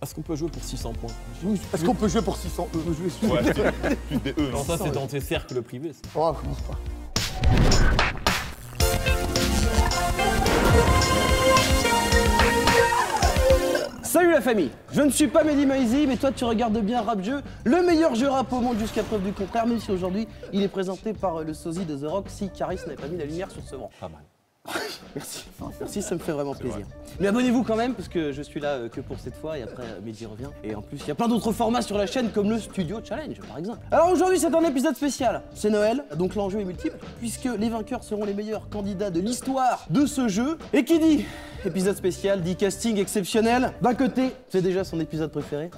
Est-ce qu'on peut jouer pour 600 points? Est-ce qu'on peut jouer pour 600 E Je vais suivre. Ouais, c'est des E, non Non, ça c'est dans tes cercles privés. ça. Oh, commence pas. Salut la famille Je ne suis pas Mehdi Maizi, mais toi tu regardes bien Rap Jeu, le meilleur jeu rap au monde jusqu'à preuve du contraire, même si aujourd'hui il est présenté par euh, le sosie de The Rock, si Caris n'avait pas mis la lumière sur ce vent. Pas mal. Merci, merci, ça me fait vraiment plaisir. Mais abonnez-vous quand même, parce que je suis là euh, que pour cette fois, et après euh, Mehdi revient. Et en plus, il y a plein d'autres formats sur la chaîne, comme le Studio Challenge par exemple. Alors aujourd'hui c'est un épisode spécial, c'est Noël, donc l'enjeu est multiple, puisque les vainqueurs seront les meilleurs candidats de l'histoire de ce jeu. Et qui dit épisode spécial, dit casting exceptionnel. D'un côté, c'est déjà son épisode préféré.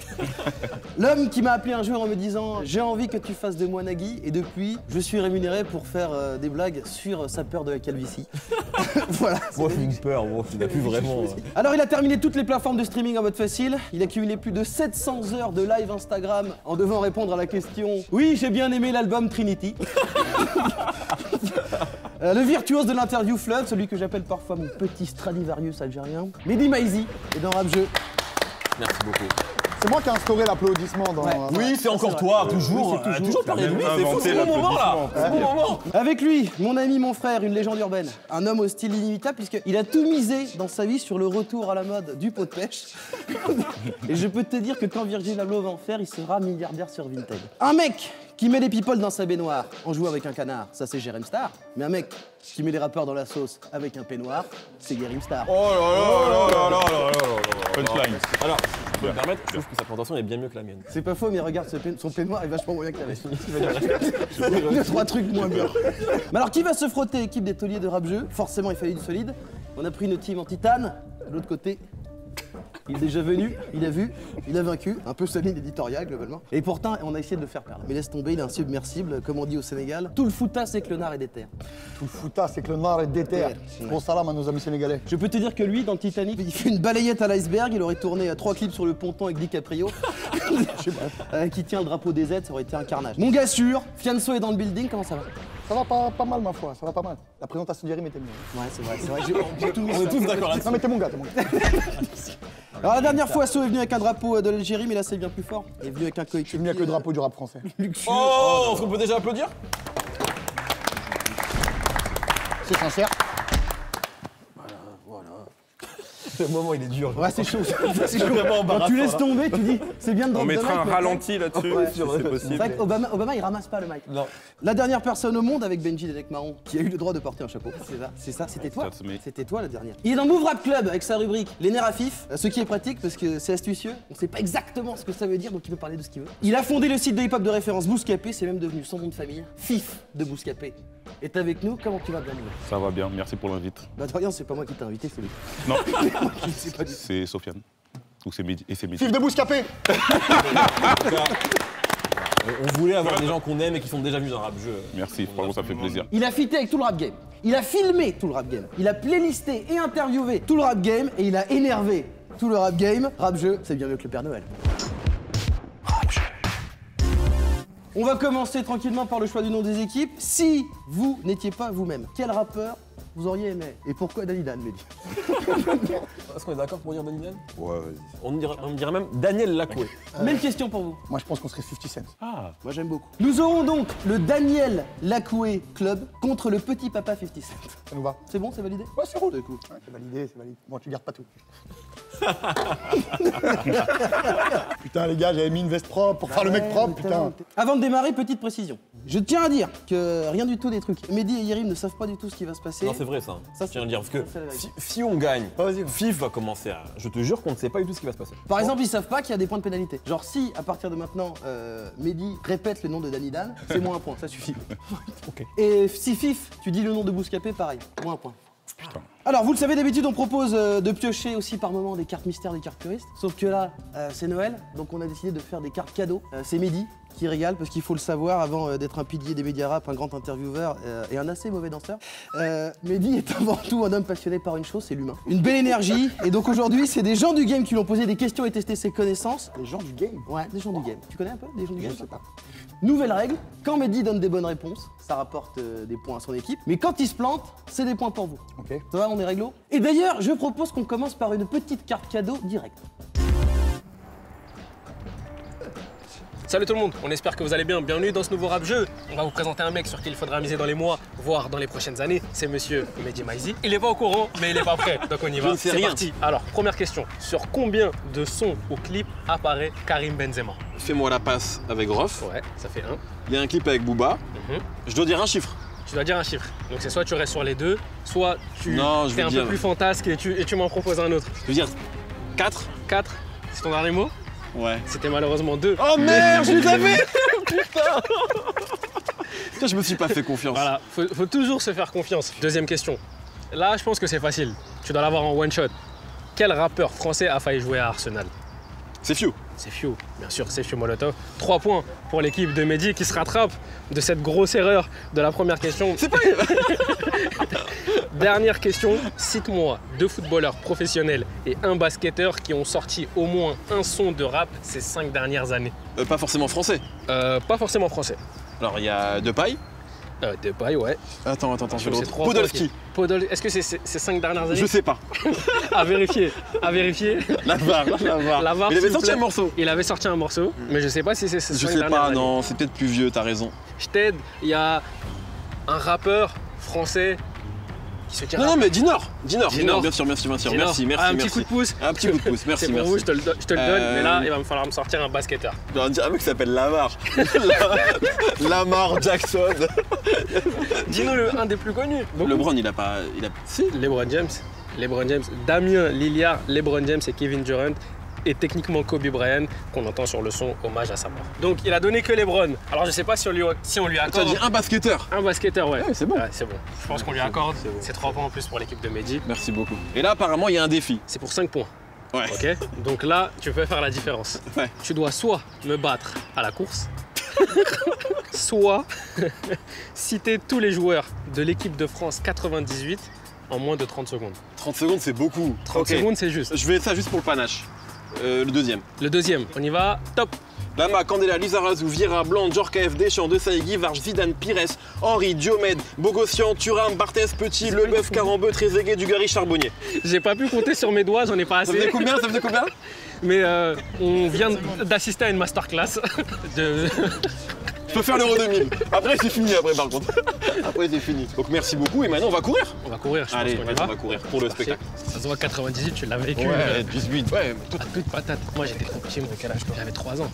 L'homme qui m'a appelé un jour en me disant J'ai envie que tu fasses de moi Nagui, et depuis, je suis rémunéré pour faire euh, des blagues sur euh, sa peur de la calvitie. voilà. Moi, j'ai une peur, bon, il n'a plus vraiment. euh, alors il a terminé toutes les plateformes de streaming en mode facile, il a cumulé plus de 700 heures de live Instagram en devant répondre à la question « Oui, j'ai bien aimé l'album Trinity ». Euh, le virtuose de l'interview fleuve, celui que j'appelle parfois mon petit Stradivarius algérien, Mehdi Maizi, est dans Rap Jeu. Merci beaucoup. C'est moi qui ai instauré l'applaudissement dans. Oui, c'est encore toi, toujours. Toujours c'est fou, c'est mon moment là. Moment. Avec lui, mon ami, mon frère, une légende urbaine. Un homme au style inimitable, puisqu'il a tout misé dans sa vie sur le retour à la mode du pot de pêche. Et je peux te dire que quand Virgil Abloh va en faire, il sera milliardaire sur Vinted. Un mec qui met des people dans sa baignoire en jouant avec un canard, ça c'est Jérém Star. Mais un mec qui met des rappeurs dans la sauce avec un peignoir, c'est Jérém Star. Oh là là là là là là là Punchline. Alors, je peux me permettre, je trouve que sa présentation est bien mieux que la mienne. C'est pas faux, mais regarde, son peignoir est vachement moins bien que la mienne. Deux, trois trucs moins bien. Mais alors, qui va se frotter équipe des tauliers de rap jeu? Forcément, il fallait du solide. On a pris une team en titane. De l'autre côté, il est déjà venu, il a vu, il a vaincu. Un peu solide éditorial, globalement. Et pourtant, on a essayé de le faire perdre. Mais laisse tomber, il est insubmersible, comme on dit au Sénégal. Tout le fouta, c'est que le nard est déter. Tout le fouta, c'est que le noir est déter. Bon salam à nos amis sénégalais. Je peux te dire que lui, dans le Titanic, il fait une balayette à l'iceberg, il aurait tourné euh, trois clips sur le ponton avec DiCaprio. Je sais pas. Euh, qui tient le drapeau des Z, ça aurait été un carnage. Mon gars sûr, Fianso est dans le building, comment ça va? Ça va pas, pas mal, ma foi, ça va pas mal. La présentation d'Yerim était mieux. Ouais, c'est vrai, c'est vrai. On est tous d'accord là-dessus. Non, mais t'es mon gars, t'es mon gars. Alors la dernière fois, So est venu avec un drapeau euh, de l'Algérie, mais là c'est bien plus fort. Il est venu avec un Je suis coéquipier. venu avec le drapeau du rap français. luxueux. Oh, est-ce qu'on peut déjà applaudir? C'est sincère. Le moment, il est dur. Ouais, c'est chaud. c'est chaud. vraiment Quand tu laisses tomber, tu dis, c'est bien de On mettra un ralenti là-dessus, Ouais, si c'est C'est possible. vrai qu'Obama, Obama, il ramasse pas le mic. Non. La dernière personne au monde avec Benji Dedek Marron qui a eu le droit de porter un chapeau. C'est ça, c'est ça, c'était toi. C'était toi la dernière. Il est dans Move Rap Club avec sa rubrique Les nerfs à fif, ce qui est pratique parce que c'est astucieux. On sait pas exactement ce que ça veut dire donc il peut parler de ce qu'il veut. Il a fondé le site de hip-hop de référence Bouscapé, c'est même devenu son nom de famille. Fif de Bouscapé. Est avec nous, comment tu vas bien Ça va bien, merci pour l'invite. Bah de rien, c'est pas moi qui t'ai invité, c'est lui. Non, Je sais pas du tout. c'est Sofiane. Ou c'est Mehdi. Et c'est Mehdi. Fif de Bouscapé On voulait avoir des gens qu'on aime et qui sont déjà venus dans un rap jeu. Merci, franchement, ça fait plaisir. Il a fité avec tout le rap game. Il a filmé tout le rap game. Il a playlisté et interviewé tout le rap game et il a énervé tout le rap game. Rap jeu, c'est bien mieux que le Père Noël. On va commencer tranquillement par le choix du nom des équipes. Si vous n'étiez pas vous-même, quel rappeur vous auriez aimé Et pourquoi Danny Dan, Mehdi Est-ce qu'on est d'accord pour dire Daniel Ouais, vas-y. on, dirait, on dirait même Daniel Lacoué. Même question pour vous. Moi, je pense qu'on serait 50 Cent. Ah, Moi j'aime beaucoup. Nous aurons donc le Daniel Lacoué Club contre le petit papa 50 Cent. Ça nous va C'est bon, c'est validé Ouais, c'est roule. Ouais, c'est validé, c'est validé. Bon, tu gardes pas tout. putain, les gars, j'avais mis une veste propre pour faire le mec propre, putain. Avant de démarrer, petite précision. Je tiens à dire que rien du tout des trucs. Mehdi et Yerim ne savent pas du tout ce qui va se passer. Non, c'est vrai ça. Ça, je tiens à le dire parce que si, si on gagne, Vas-y. FIF va commencer à. Je te jure qu'on ne sait pas du tout ce qui va se passer. Par exemple, ils savent pas qu'il y a des points de pénalité. Genre, si à partir de maintenant, euh, Mehdi répète le nom de Danny Dan, c'est moins un point, ça suffit. Ok. Et si Fif, tu dis le nom de Bouscapé, pareil, moins un point. putain. Alors, vous le savez, d'habitude, on propose euh, de piocher aussi par moment des cartes mystères, des cartes puristes. Sauf que là, euh, c'est Noël, donc on a décidé de faire des cartes cadeaux. Euh, c'est Mehdi qui régale, parce qu'il faut le savoir, avant d'être un pilier des médias rap, un grand intervieweur et un assez mauvais danseur. Mehdi est avant tout un homme passionné par une chose, c'est l'humain. Une belle énergie. Et donc aujourd'hui, c'est des gens du game qui lui ont posé des questions et testé ses connaissances. Les gens du game. Ouais, des gens du game. Tu connais un peu des gens du game Je sais pas. Nouvelle règle, quand Mehdi donne des bonnes réponses, ça rapporte des points à son équipe. Mais quand il se plante, c'est des points pour vous. Ok. Ça va, on est réglo Et d'ailleurs, je propose qu'on commence par une petite carte cadeau directe. Salut tout le monde, on espère que vous allez bien. Bienvenue dans ce nouveau rap jeu. On va vous présenter un mec sur qui il faudra miser dans les mois, voire dans les prochaines années. C'est monsieur Mehdi Maizi. Il est pas au courant, mais il est pas prêt. Donc on y va. C'est parti. Alors, première question. Sur combien de sons ou clips apparaît Karim Benzema? Fais-moi la passe avec Rof. Ouais, ça fait un. Il y a un clip avec Booba. Mhm. Je dois dire un chiffre. Tu dois dire un chiffre. Donc c'est soit tu restes sur les deux, soit tu Non, je fais vais un dire- peu plus fantasque et tu, et tu m'en proposes un autre. Je veux dire 4 4, c'est ton dernier mot Ouais. C'était malheureusement 2. Oh merde, je les avais Putain Putain, je me suis pas fait confiance. Voilà, faut, faut toujours se faire confiance. Deuxième question. Là, je pense que c'est facile. Tu dois l'avoir en one shot. Quel rappeur français a failli jouer à Arsenal? C'est Few. C'est Fio, bien sûr, c'est Fio Molotov. Trois points pour l'équipe de Mehdi qui se rattrape de cette grosse erreur de la première question. C'est pas Dernière question, cite-moi deux footballeurs professionnels et un basketteur qui ont sorti au moins un son de rap ces cinq dernières années. Euh, pas forcément français. Euh, pas forcément français. Alors il y a Depay. Euh, Depay, ouais. Attends, attends, attends, je trois Podolski. Podol- Est-ce que c'est ces cinq dernières années? Je sais pas. À vérifier, à vérifier. La la Il avait sorti un morceau. Il avait sorti un morceau, mais je sais pas si c'est ces Je cinq sais dernières pas, années. non, c'est peut-être plus vieux, t'as raison. Je t'aide, il y a un rappeur français qui se tire Non, non, mais Dinor Dinor, Dinor. Bien sûr, merci, bien sûr, merci, merci, un merci. petit coup de pouce. Un petit coup de pouce, merci, C'est pour merci. vous, je te le, donne, Euh, mais là, il va me falloir me sortir un basketteur. Un mec qui s'appelle Lamar. La- Lamar Jackson. Dis-nous le un des plus connus. LeBron, il a pas. Il a. Si. LeBron James. LeBron James. Damien Lillard, LeBron James et Kevin Durant. Et techniquement Kobe Bryant, qu'on entend sur le son hommage à sa mort. Donc il a donné que LeBron. Alors je sais pas si on lui, si on lui Tu as accorde dit un basketteur. un basketteur, ouais. Ouais, c'est bon. Ouais, c'est bon. Je pense qu'on lui accorde. C'est 3 points en plus pour l'équipe de Mehdi. Merci beaucoup. Et là, apparemment, il y a un défi. C'est pour 5 points. Ouais. Ok Donc là, tu peux faire la différence. Ouais. Tu dois soit me battre à la course, soit citer tous les joueurs de l'équipe de France 98 en moins de 30 secondes. 30 secondes, c'est beaucoup. 30 Ok. secondes, c'est juste. Je vais ça juste pour le panache. Euh, le deuxième. Le deuxième, on y va, top. Lama, Candela, Lizarazu, Vira, Blanc, Jorka FD, Champ de Saïgui, Varge, Zidane, Pires, Henri, Diomède, Bogossian, Thuram, Barthès, Petit, Leboeuf, Carambeu, Trezeguet, Dugarry, Charbonnier. J'ai pas pu compter sur mes doigts, j'en ai pas Ça faisait assez. combien Ça faisait combien? Mais euh, on vient d'assister à une masterclass de... Je peux faire l'Euro 2000. Après, c'est fini, après, par contre. Après, c'est fini. Donc, merci beaucoup. Et maintenant, on va courir. On va courir, je Allez, pense qu'on y vas-y, va. on va courir pour le Parfait. spectacle. Ça se voit 98, tu l'as vécu. euh, 18. Ouais, à toute patate. Moi j'étais trop petit, moi, quel âge J'avais 3 ans.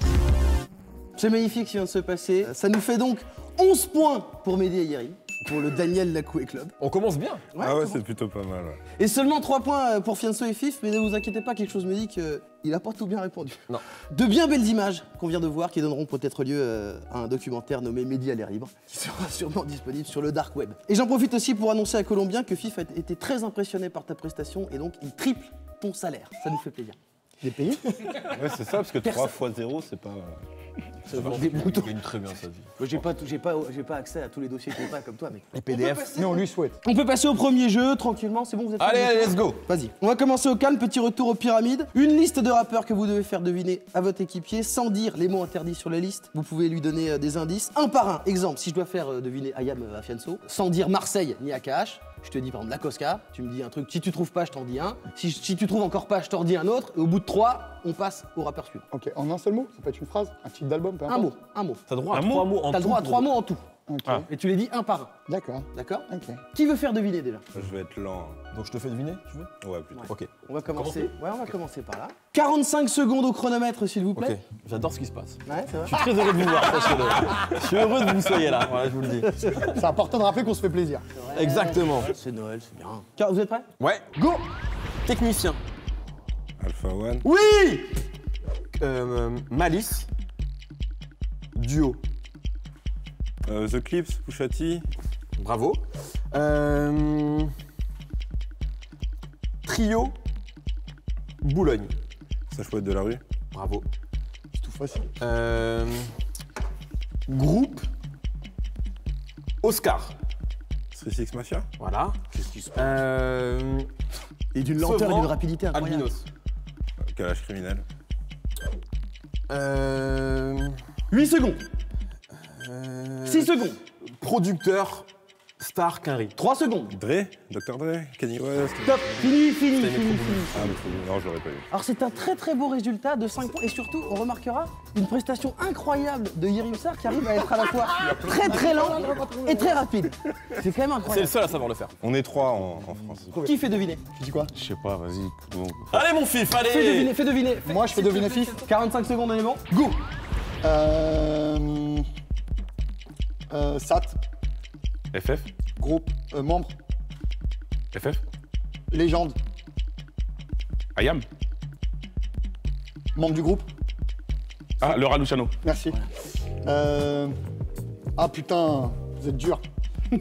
C'est magnifique ce qui vient de se passer. Ça nous fait donc 11 points pour Mehdi et Yerim, pour le Daniel Lacoué Club. On commence bien. Ah ouais, c'est plutôt pas mal. ouais. Et seulement 3 points euh, pour Fianso et Fif, mais ne vous inquiétez pas, quelque chose me dit qu'il n'a pas tout bien répondu. Non. De bien belles images qu'on vient de voir qui donneront peut-être lieu euh, à un documentaire nommé Mehdi à l'air libre, qui sera sûrement disponible sur le dark web. Et j'en profite aussi pour annoncer à Colombien que Fif a été très impressionné par ta prestation et donc il triple ton salaire. Ça nous fait plaisir. Des payé Ouais, c'est ça, parce que 3 fois 0, c'est pas. Ça vend des moutons. gagne très bien sa vie. Moi, J'ai pas, tout- j'ai pas, j'ai pas accès à tous les dossiers qu'on pas comme toi, mec. Les PDF. Mais on lui souhaite. On peut passer au premier jeu tranquillement, c'est bon, vous êtes Allez, prêts allez, let's go. Vas-y. On va commencer au calme, petit retour aux pyramides. Une liste de rappeurs que vous devez faire deviner à votre équipier sans dire les mots interdits sur la liste. Vous pouvez lui donner euh, des indices, un par un. Exemple, si je dois faire euh, deviner Ayam euh, Afianso, sans dire Marseille ni AKH, je te dis par exemple la Cosca, tu me dis un truc, si tu trouves pas, je t'en dis un. Si, si tu trouves encore pas, je t'en dis un autre. Et au bout de trois, on passe au rappeur suivant. Ok, en un seul mot Ça peut être une phrase Un titre d'album peu Un importe. mot, un mot. T'as droit à Un trois mot mots en T'as le droit à trois mots en tout. Ok, Et tu les dis un par un. d'accord. D'accord Ok. Qui veut faire deviner déjà Je vais être lent. Donc je te fais deviner, tu veux Ouais, plutôt. Ok. On va commencer. Ouais, on va commencer par là. 45 secondes au chronomètre, s'il vous Ok. plaît. J'adore ce qui se passe. Ouais, c'est vrai. Je suis très heureux de vous voir. Je suis heureux de vous soyez là, voilà, je vous le dis. C'est important de rappeler qu'on se fait plaisir. Exactement. C'est Noël, c'est bien. Car- Vous êtes prêts? Ouais. Go Technicien. Alpha One. Oui euh, Malice. Duo. Euh, The Clips, Pushati. Bravo. Euh, trio. Boulogne. Sage Poète de la rue. Bravo. C'est tout facile. Euh, groupe. Oscar. Three Six Mafia. Voilà. Euh, Et d'une lenteur et d'une rapidité incroyable. Albinos. Calage criminel? Euh, 8 secondes. 6 secondes. Producteur, star Quinry. 3 secondes. Dre, Dr Dre, Kanye West. Top, fini, fini, fini, fini. Ah, mais. Non, je l'aurais pas eu. Alors c'est un très très beau résultat de 5 points et surtout on remarquera une prestation incroyable de Yerim Sar qui arrive à être à la fois très très lent et très rapide. C'est quand même incroyable. C'est le seul à savoir le faire. On est trois en, France. Qui fait deviner Tu dis quoi Je sais pas, vas-y. Allez mon fif, allez Fais deviner, fais deviner. Moi je fais deviner fif. 45 secondes, on est bon. Go euh... Euh, SAT. FF. Groupe. Euh, membre. FF. Légende. Ayam. Membre du groupe. Ah, Laura Luciano. Merci. Euh, Ah putain, vous êtes dur.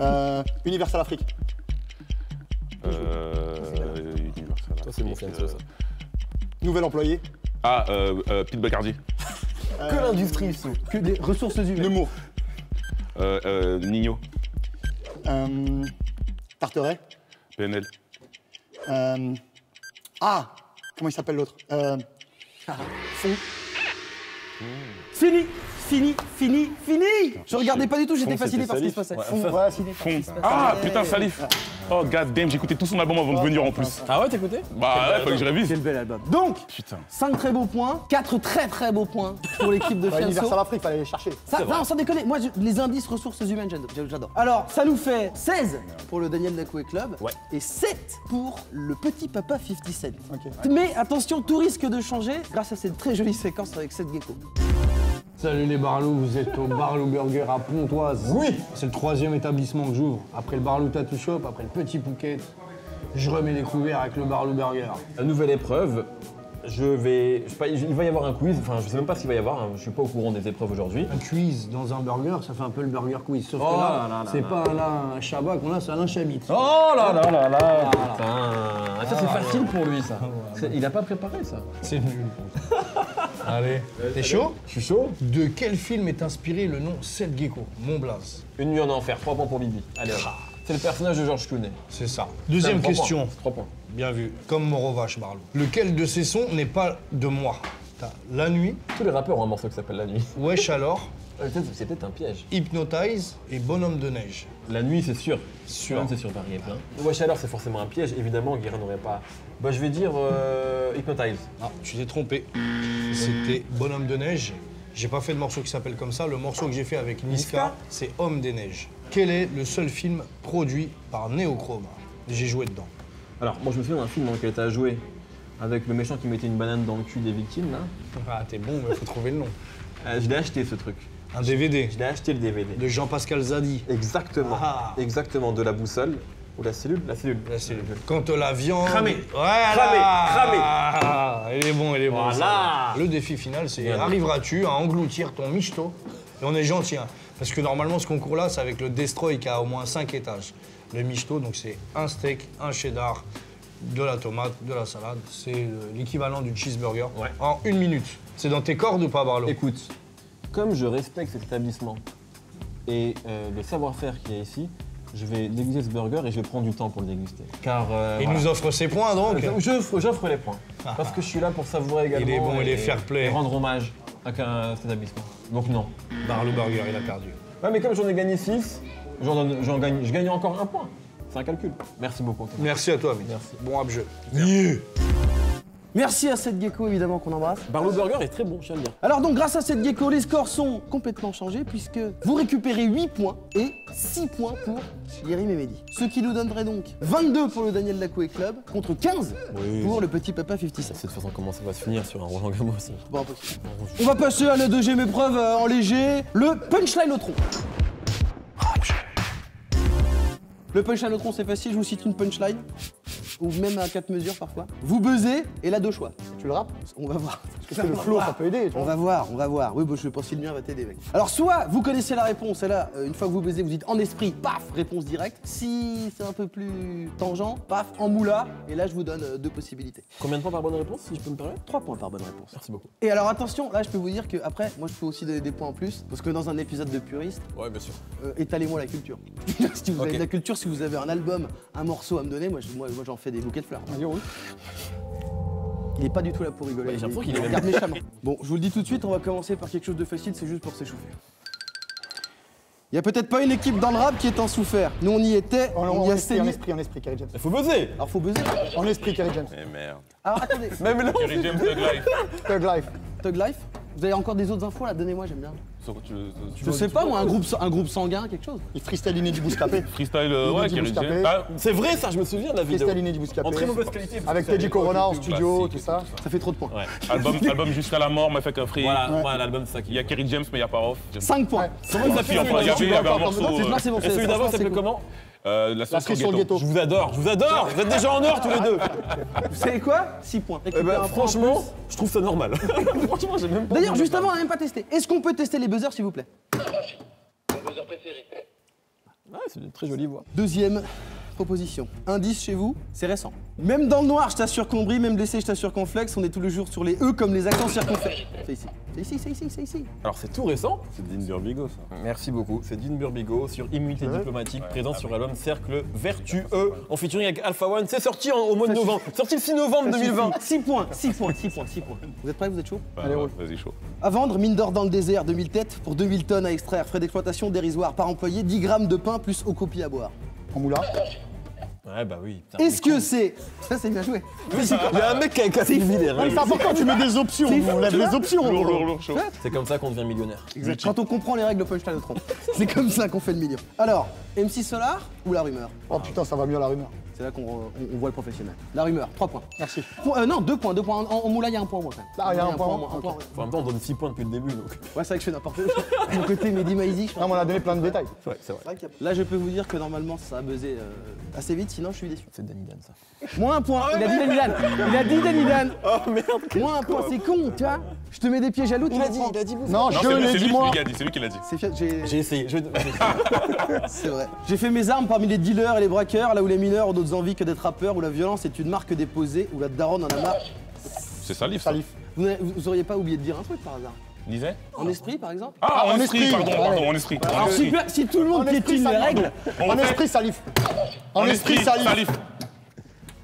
Euh, Universal Afrique. Euh, Universal Toi, c'est mon euh, Nouvel employé. Ah, euh, euh Pete Bacardi. Euh, que l'industrie, que des ressources humaines. L'humour. Euh, euh, Nino. Euh, Tarteret. PNL. Euh, ah Comment il s'appelle l'autre? Euh, Fini. Fini Fini, fini, fini Je regardais pas du tout, j'étais fasciné par ce qui se passait. Fasciné par ce qui se. Ah putain, Salif Oh, god damn, j'écoutais tout son album avant de venir en plus. Ah ouais, t'écoutais Bah ouais, faut que je révise. Quel bel album. Donc, Putain. 5 très beaux points, 4 très très beaux points pour l'équipe de Fianso. Bah, Afrique, fallait les chercher. Ça, non, sans déconner, moi, les indices ressources humaines, j'adore. Alors, ça nous fait 16 pour le Daniel Nakoué Club Ouais. et 7 pour le petit papa 50 Cent. Mais attention, tout risque de changer grâce à cette très jolie séquence avec Seth Gecko. Salut les Barlou, vous êtes au Barlou Burger à Pontoise. Oui C'est le troisième établissement que j'ouvre. Après le Barlou Tattoo Shop, après le Petit Pouquet, je remets les couverts avec le Barlou Burger. La nouvelle épreuve, je vais. Il va y avoir un quiz, enfin je sais même pas s'il va y avoir, hein. je suis pas au courant des épreuves aujourd'hui. Un quiz dans un burger, ça fait un peu le burger quiz. Sauf oh que là, c'est pas là, un Shabbat qu'on a, c'est un Chabit. Oh là là là là Putain ah, Ça c'est ah. facile pour lui ça. Ah, il a pas préparé ça. C'est nul. Allez. Euh, T'es chaud Je suis chaud. De quel film est inspiré le nom Seth Gecko? Mon blaze. Une nuit en enfer, Trois points pour Bibi. Allez. Ah. C'est le personnage de George Clooney. C'est ça. Deuxième question. Trois points. Bien vu. Comme Morovache, Barlow. Lequel de ces sons n'est pas de moi? T'as La nuit. Tous les rappeurs ont un morceau qui s'appelle La nuit. Wesh alors? Euh, c'est peut-être un piège. Hypnotize et Bonhomme de Neige. La nuit, c'est sûr. Sûr. C'est sûr, Paris est plein. Ah. Wesh, alors, c'est forcément un piège. Évidemment, Guérin n'aurait pas. Bah, je vais dire euh, Hypnotize. Ah, tu t'es trompé. C'était Bonhomme de Neige. J'ai pas fait de morceau qui s'appelle comme ça. Le morceau que j'ai fait avec Niska, c'est Homme des Neiges. Quel est le seul film produit par Neochrome J'ai joué dedans. Alors, moi, je me souviens d'un film hein, dans lequel tu as joué avec le méchant qui mettait une banane dans le cul des victimes, là. Ah, t'es bon, mais faut trouver le nom. Euh, je l'ai acheté, ce truc. Un DVD Je l'ai acheté le DVD. De Jean-Pascal Zadi. Exactement. Ah. Exactement, de la boussole. Ou la cellule? La cellule. La cellule. Quand la viande. Cramé voilà. Cramé Cramé Elle est bon, elle est bonne. Voilà Le défi final, c'est arriveras-tu à engloutir ton michto Et on est gentil, hein, Parce que normalement, ce concours-là, c'est avec le Destroy qui a au moins 5 étages. Le michto, donc c'est un steak, un cheddar, de la tomate, de la salade. C'est euh, l'équivalent du cheeseburger ouais. en une minute. C'est dans tes cordes ou pas, Barlow Écoute, comme je respecte cet établissement et euh, le savoir-faire qu'il y a ici, je vais déguster ce burger et je vais prendre du temps pour le déguster. Car, euh, Il nous offre ses points donc euh, J'offre les points. Ah. Parce que je suis là pour savourer également. est bon, il est et- fair play. Et rendre hommage à cet établissement. Donc non. Barlow Burger, il a perdu. Ouais, mais comme j'en ai gagné 6, j'en gagne, je gagne encore un point. C'est un calcul. Merci beaucoup. Merci à toi, mec. Merci. Bon abjeu. Merci à cette gecko, évidemment, qu'on embrasse. Barlow Burger est très bon, je tiens à. Alors donc, grâce à cette gecko, les scores sont complètement changés puisque vous récupérez 8 points et 6 points pour Yerim et Ce qui nous donnerait donc 22 pour le Daniel Lacoué Club contre 15 pour le petit papa 57. C'est de façon comment ça va se finir sur un Roland Gamos. Bon. On va passer à la deuxième épreuve euh, en léger, le punchline au tronc. Ah, le punchline au tronc, c'est facile, je vous cite une punchline ou même à quatre mesures parfois. Vous buzzez, et là, deux choix. Tu le rappes On va voir. Parce que le flow, ça peut aider. On va voir, on va voir. Oui, bon, je pense que le mien va t'aider, mec. Alors, soit vous connaissez la réponse, et là, euh, une fois que vous buzzez, vous dites en esprit, paf, réponse directe. Si c'est un peu plus tangent, paf, en moula, et là, je vous donne euh, deux possibilités. Combien de points par bonne réponse, si je peux me permettre? Trois points par bonne réponse. Merci beaucoup. Et alors, attention, là, je peux vous dire que après, moi, je peux aussi donner des points en plus, parce que dans un épisode de puriste, ouais, bien sûr. Euh, étalez-moi la culture. si vous avez de la culture, si vous avez un album, un morceau à me donner, moi j'en fais des bouquets de fleurs. Il est pas du tout là pour rigoler. J'ai l'impression qu'il regarde méchamment. Bon, je vous le dis tout de suite, on va commencer par quelque chose de facile, c'est juste pour s'échauffer. Il y a peut-être pas une équipe dans le rap qui est en souffert. Nous on y était, oh, on, y a esprit, en esprit, en esprit, Kerry James. Il faut buzzer Alors faut buzzer En esprit, Kerry James. Mais merde. Alors, attendez. Même là Kerry James Thug Life. Thug Life. Thug Life Vous avez encore des autres infos là? Donnez-moi, j'aime bien. Je sais pas, moi, un groupe, un groupe sanguin, quelque chose? Il freestyle du Bouscapé. Euh, ouais, Kerry Bouscapé. James. Ah, C'est vrai ça, je me souviens de la vidéo. Freestyle Iné du Bouscapé. En très mauvaise qualité. Avec Teddy Corona en studio, tout ça. Ça fait trop de points. Ouais. album, album jusqu'à la mort, m'a fait qu'un free. Voilà, voilà l'album c'est ça qui Il y a Kerry James, mais il n'y a pas off. J'aime 5 points. Comment il s'appelle il y avait, un morceau. Euh, celui d'avant s'appelait comment? Euh, La cerise sur le ghetto. Je vous adore, je vous adore Vous êtes déjà en or tous les deux Vous savez quoi? 6 points. Eh ben, franchement, je trouve ça normal. franchement, j'ai même pas. D'ailleurs, juste avant, on n'a même pas testé. Est-ce qu'on peut tester les buzzers, s'il vous plaît? Ouais, c'est une très jolie voix. Deuxième proposition. Indice chez vous, c'est récent. Même dans le noir, je t'assure qu'on brille, même blessé, je t'assure qu'on flex. On est tous les jours sur les E comme les accents circonflexes. C'est ici. C'est ici, c'est ici, c'est ici. Alors c'est tout récent. C'est Dean Burbigo, ça. Merci beaucoup. C'est Dean Burbigo sur Immunité diplomatique, présent sur l'album Cercle Vertueux en featuring avec Alpha One. C'est sorti en- au mois de novembre. Sorti le 6 novembre 2020. 6 points, 6 points, 6 points, 6 points. Vous êtes prêts, vous êtes chaud Ouais, Allez, ouais, roule. Vas-y, chaud. À vendre, mine d'or dans le désert, 2000 têtes pour 2000 tonnes à extraire, frais d'exploitation dérisoires par employé, 10 grammes de pain plus eau copie à boire. En moula. Ouais, bah oui. putain, Est-ce que c'est. Ça, c'est bien joué. Il y a un mec qui a cassé Ouais, règles. C'est important, tu mets des options. On lève les options. Lourd, lourd, lourd, chaud. C'est comme ça qu'on devient millionnaire. Quand on comprend les règles, le punchline le trompe. C'est comme ça qu'on fait le million. Alors, MC Solar ou la rumeur? Oh putain, ça va mieux la rumeur. C'est là qu'on on- on voit le professionnel. La rumeur, 3 points. Merci. Euh, non, 2 points, 2 points. En, en moula, il y a un point en moins quand même. Ah, il y a un point en moins, en même temps, on donne 6 points depuis le début, donc. Ouais, c'est vrai que je fais n'importe quoi. Mon côté Mehdi Maizi, je Non, mais on a donné plein de détails. Ouais, c'est vrai. Là, je peux vous dire que normalement, ça a buzzé euh, assez vite, sinon je suis déçu. C'est Danny Dan, ça. Moins un point. Il a dit Danny Dan. Il a dit Danny Dan. Oh merde. Moins un point, c'est con, tu vois. Je te mets des pieds jaloux, tu comprends. il a dit Non, Non, je c'est lui, l'ai c'est dit lui moi. qui l'a dit, c'est lui qui l'a dit. J'ai- essayé. je- C'est vrai. J'ai fait mes armes parmi les dealers et les braqueurs, là où les mineurs ont d'autres envies que d'être rappeurs, où la violence est une marque déposée, où la daronne en a marre. C'est salif, ça. Salif. Vous, n'avez- vous auriez pas oublié de dire un truc par hasard Lisez En esprit, par exemple Ah, en en esprit, esprit. pardon, pardon, en esprit. En Alors esprit. si tout le monde En piétine les règles, On En refait esprit, salif. En En esprit, salif. salif.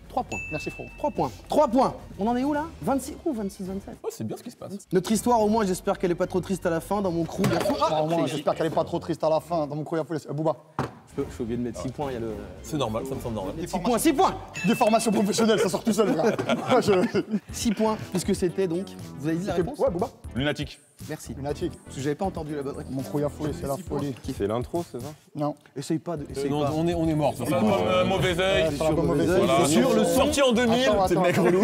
3 points. Merci, frérot. 3 points. 3 points. On en est où là? 26 ou 26, 27 Oh, c'est bien ce qui se passe. Notre histoire, au moins, j'espère qu'elle est pas trop triste à la fin. Dans mon crew, il y a fou- Ah, moi, j'espère qu'elle est pas trop triste à la fin. Dans mon courrier, il faut laisser. Euh, Booba. Je, suis obligé de mettre 6 points, il y a le. C'est normal, ça me semble normal. 6 points, 6 points Des formations professionnelles, ça sort tout seul, frère. Moi, je- 6 points, puisque c'était donc. Vous avez dit la réponse Ouais, Booba. Lunatique. Merci. Lunatique. Parce que j'avais pas entendu la bonne réponse. Mon courrier folie, c'est la folie. C'est l'intro, c'est ça? Non. Essaye pas de. Essaye Non, pas. on est, on est mort. sur ça. Album euh, Mauvais. C'est un peu mauvais oeils, Voilà. sûr, le son. Sorti en 2000, Attends, c'est le attends, mec relou.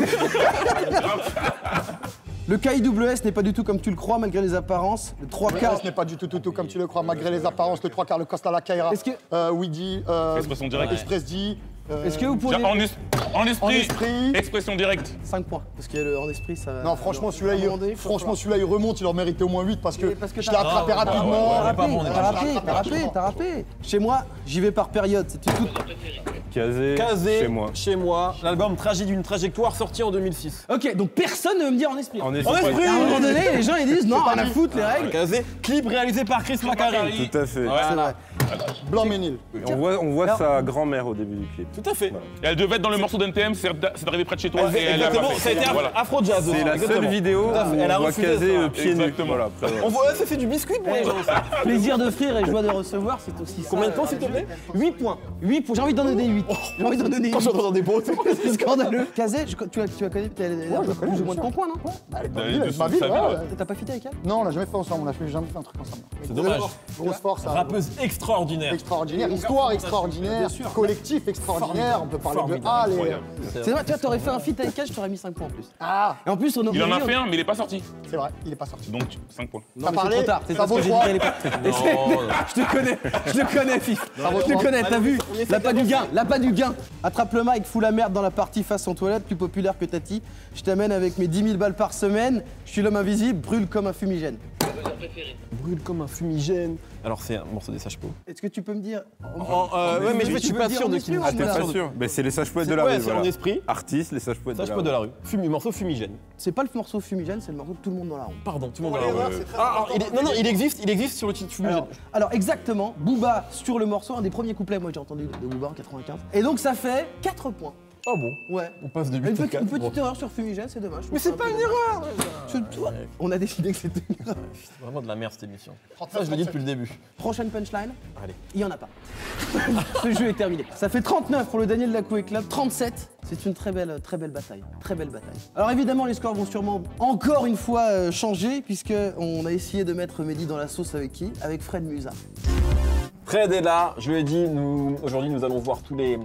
Le KIWS n'est pas du tout comme tu le crois, malgré les apparences. Le 3 quarts. Ce n'est pas du tout, tout, tout comme tu le crois, malgré les apparences. Le 3 quarts, le Costa La Caira. Est-ce que- Euh, Weedy. Euh, Expression directe. Express D. euh, Est-ce que vous pourriez. En, es- en esprit. En esprit. Expression directe. 5 points. Parce que le en esprit, ça. Non, franchement, celui-là, il, franchement, celui-là, il remonte, il en méritait au moins 8 parce que, parce que je t'as- l'ai attrapé Ah, ouais, rapidement. ouais, ouais, T'as on pas rappé, bon, on est t'as pas rappé, t'as rappé, t'as rappé. Chez moi, j'y vais par période. C'était tout. Casé, Casé, chez moi. chez moi. L'album Trajet d'une trajectoire sorti en 2006. Ok, donc personne ne veut me dire en esprit. En En esprit. À un moment donné, les gens ils disent non, rien à foutre les règles. Casé, clip réalisé par Chris Macari. Tout à fait. C'est vrai. Blanc-Ménil. On voit, on sa grand-mère au début du clip. Tout à fait. Et elle devait être dans le morceau d'NTM, c'est d'arriver près de chez toi et elle l'a pas Exactement, fait. ça a été Voilà. Afro Jazz. C'est la seule vidéo où on Elle a voit refusé Casé ça. euh, pieds nus. Voilà. On voit, ça fait du biscuit pour les gens. ça. Plaisir d'offrir et joie de recevoir, c'est aussi ça. Combien de points, s'il te plaît? 8 points. 8 points. J'ai envie d'en donner 8. J'ai envie d'en donner 8. Quand j'entends dans des pots. C'est scandaleux. Kazé, tu elle peu plus ou moins de ton coin, non? Elle est pas Elle ville, est elle ma. T'as pas fité avec elle? Non, on l'a jamais fait ensemble, on n'a jamais fait un truc ensemble. C'est dommage. Grosse force, hein. Rappeuse extraordinaire. extraordinaire, histoire extraordinaire, collectif extraordinaire, on peut parler de Hall. C'est vrai, tu vois, t'aurais fait un feat avec je t'aurais mis 5 points en plus. Ah, Et en plus, on Il en a fait un, mais il est pas sorti. c'est vrai, il est pas sorti. Donc 5 points. Non, parlé, trop tard. C'est que j'ai pas. Je te connais, je le connais, Fif. Je te connais, t'as vu Là, pas du gain, là, pas du gain. Attrape le mic, fous la merde dans la partie face en toilette, plus populaire que Tati. Je t'amène avec mes 10 000 balles par semaine. Je suis l'homme invisible, brûle comme un fumigène. Brûle comme un fumigène. Alors, c'est un morceau des sages-peaux. Est-ce que tu peux me dire En, euh, ouais, mais je suis pas sûr de qui Ah, t'es pas sûr Ben, C'est les sages-poètes de la Ouais, rue, c'est en voilà. esprit. Artistes, les sages-poètes de Sage la poète de rue. la rue. Fumi, morceau fumigène. C'est pas le morceau fumigène, c'est le morceau de tout le monde dans la ronde. Pardon, tout le monde dans la rue. Ah, alors, il est- non, non, il existe, il existe sur le titre fumigène. Alors, alors, exactement, Booba sur le morceau, un des premiers couplets, moi j'ai entendu de Booba en 95. Et donc ça fait 4 points. Ah bon Ouais. On passe de 8 Une à petite, 4. une petite erreur sur Fumigène, c'est dommage. Mais c'est pas une erreur On a décidé que c'était une erreur. C'est vraiment de la merde cette émission. Ça, je le dis depuis le début. Prochaine punchline Allez. Il y en a pas. Ce jeu est terminé. Ça fait 39 pour le Daniel Lacoué Club, 37. C'est une très belle, très belle bataille. Très belle bataille. Alors évidemment, les scores vont sûrement encore une fois euh, changer, puisque on a essayé de mettre Mehdi dans la sauce avec qui? Avec Fred Musa. Fred est là, je lui ai dit, nous, aujourd'hui nous allons voir tous les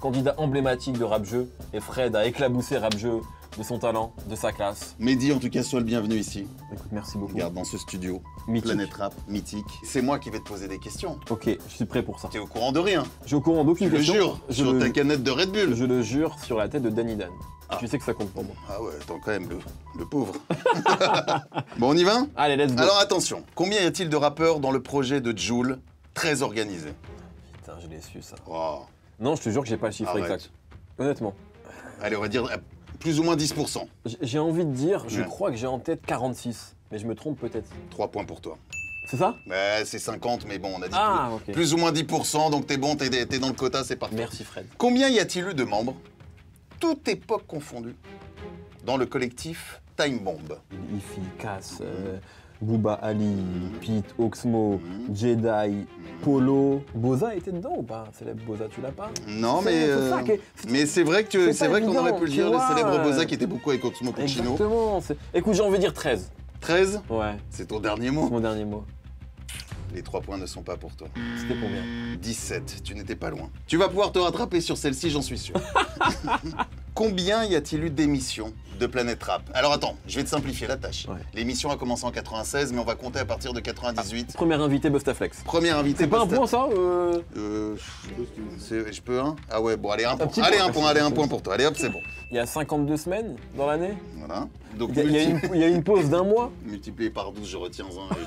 candidats emblématiques de rap jeu. Et Fred a éclaboussé rap jeu de son talent, de sa classe. Mehdi, en tout cas, sois le bienvenu ici. Écoute, merci beaucoup. Regarde, dans ce studio, Mythique. Planète Rap, mythique. C'est moi qui vais te poser des questions. Ok, je suis prêt pour ça. T'es au courant de rien. Je suis au courant d'aucune Je le question. jure, Je sur le- ta canette de Red Bull. Je le jure sur la tête de Danny Dan. Ah. Tu sais que ça compte pour moi. Ah ouais, attends quand même, le, le pauvre. bon, on y va? Allez, let's go. Alors attention, combien y a-t-il de rappeurs dans le projet de Joule très organisé? Putain, je l'ai su ça. Oh. Non, je te jure que j'ai pas le chiffre Arrête. exact. Honnêtement. Allez, on va dire euh, plus ou moins 10%. J- J'ai envie de dire, je Ouais. crois que j'ai en tête 46. Mais je me trompe peut-être. 3 points pour toi. C'est ça? Ouais, c'est 50, mais bon, on a dit Ah, plus, ok. plus ou moins 10%, donc t'es bon, t'es t'es dans le quota, c'est parfait. Merci Fred. Combien y a-t-il eu de membres, toute époque confondue, dans le collectif Time Bomb Cass, euh, Booba Ali, Pete, Oxmo, Jedi, Polo. Boza était dedans ou pas? Célèbre Boza, tu l'as pas? Non, C'est- mais c'est euh, ça mais c'est vrai que c'est c'est vrai qu'on aurait pu le dire, le célèbre euh, Boza qui était beaucoup avec Oxmo Puccino. Exactement. c'est- Écoute, j'ai envie de dire 13. 13, Ouais, c'est ton dernier c'est mot. mon dernier mot. Les 3 points ne sont pas pour toi. C'était combien? 17, tu n'étais pas loin. Tu vas pouvoir te rattraper sur celle-ci, j'en suis sûr. Combien y a-t-il eu d'émissions de Planète Rap Alors attends, je vais te simplifier la tâche. Ouais. L'émission a commencé en 96, mais on va compter à partir de 98. Premier invité Bustaflex. Premier invité. C'est pas un point ça euh Euh, je peux un? Ah ouais, bon, allez, un point. Allez, point. un point, allez, un point pour toi. Allez, hop, c'est bon. Il y a 52 semaines dans l'année Voilà. Donc, il y, a, il y a multi- une, il y a une pause d'un mois multiplié par 12, je retiens un. et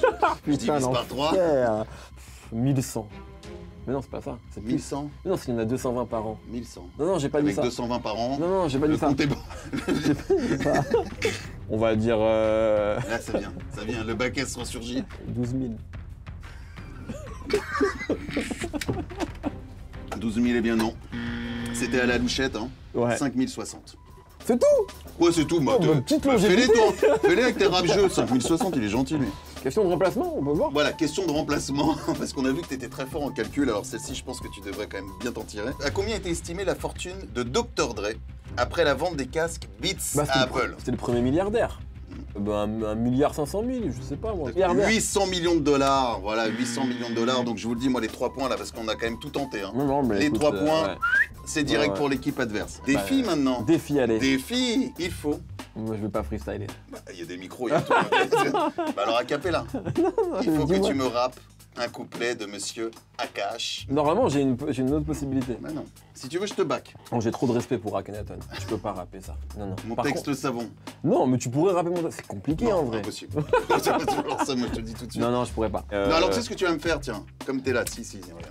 je, je divise par 3. l'enfer. Pff, 1100. Mais non, c'est pas ça. C'est plus. 1100 Mais non, qu'il y en a 220 par an. 1100. Non, non, j'ai pas dit Avec ça. 220 par an. Non, non, j'ai pas dit ça. est bon. On va dire euh, Là, ça vient. Ça vient. Le bac S ressurgit. 12 000. 12 000, eh bien non. C'était à la louchette, hein. Ouais. 5060. C'est tout Ouais, c'est tout, bah, Oh, te- bah, petite bah, Fais-les, longévité. toi Fais-les avec tes rap jeux. 5060, il est gentil, lui. Question de remplacement, on peut voir Voilà, question de remplacement, parce qu'on a vu que tu étais très fort en calcul, alors celle-ci, je pense que tu devrais quand même bien t'en tirer. À combien était estimée la fortune de Dr. Dre après la vente des casques Beats Bah, à c'était le, Apple? c'était le premier milliardaire. Bah, un, un milliard 500 000, je sais pas moi. Milliardaire. 800 millions de dollars, voilà, 800 millions de dollars, donc je vous le dis, moi, les trois points là, parce qu'on a quand même tout tenté. hein. Non, non, mais Les trois euh, points. ouais. C'est direct Ouais, ouais. pour l'équipe adverse. Bah, Défi maintenant. Défi, allez. Défi, il faut. Moi, je vais pas freestyler. Bah, Il y a des micros, il y a tout. bah alors à capella. Il faut que tu me rappes un couplet de Monsieur Akash. Normalement, j'ai une, j'ai une autre possibilité. Bah non. Si tu veux, je te back. Oh, j'ai trop de respect pour Akhenaton. Je peux pas rapper ça. Non, non. Mon Par texte contre- savon. Non, mais tu pourrais rapper mon texte. C'est compliqué Non, en vrai. impossible. C'est pas toujours ça, moi je te le dis tout de suite. Non, non, je pourrais pas. Non, Euh, alors tu sais ce que tu vas me faire, tiens, comme t'es là, si, si, regarde.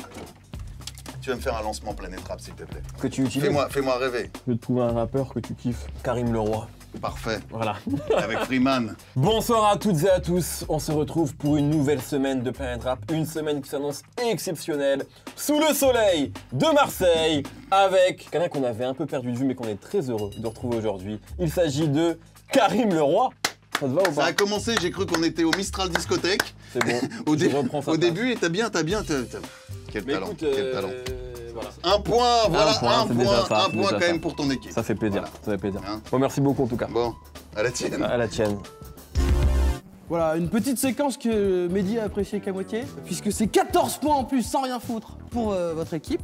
Tu vas me faire un lancement Planète Rap, s'il te plaît. que tu utilises. Fais-moi fais rêver. Je vais te trouver un rappeur que tu kiffes. Karim Leroy. Parfait. Voilà. Avec Freeman. Bonsoir à toutes et à tous. On se retrouve pour une nouvelle semaine de Planet Rap. Une semaine qui s'annonce exceptionnelle. Sous le soleil de Marseille. Avec quelqu'un qu'on avait un peu perdu de vue mais qu'on est très heureux de retrouver aujourd'hui. Il s'agit de Karim Leroy. Ça te va ou Ça pas a commencé, j'ai cru qu'on était au Mistral Discothèque. C'est bon. Au, Je dé- reprends ça. au début, et t'as bien, t'as bien. t'as- t'as- Quel Mais talent, écoute, quel euh, talent. Voilà. Un point, voilà, point, un point, ça, un point quand ça. même pour ton équipe. Ça fait plaisir. Voilà. Ça fait plaisir. Hein bon, merci beaucoup en tout cas. Bon, à la tienne. À la tienne. Voilà, une petite séquence que Mehdi a appréciée qu'à moitié, puisque c'est 14 points en plus sans rien foutre pour euh, votre équipe.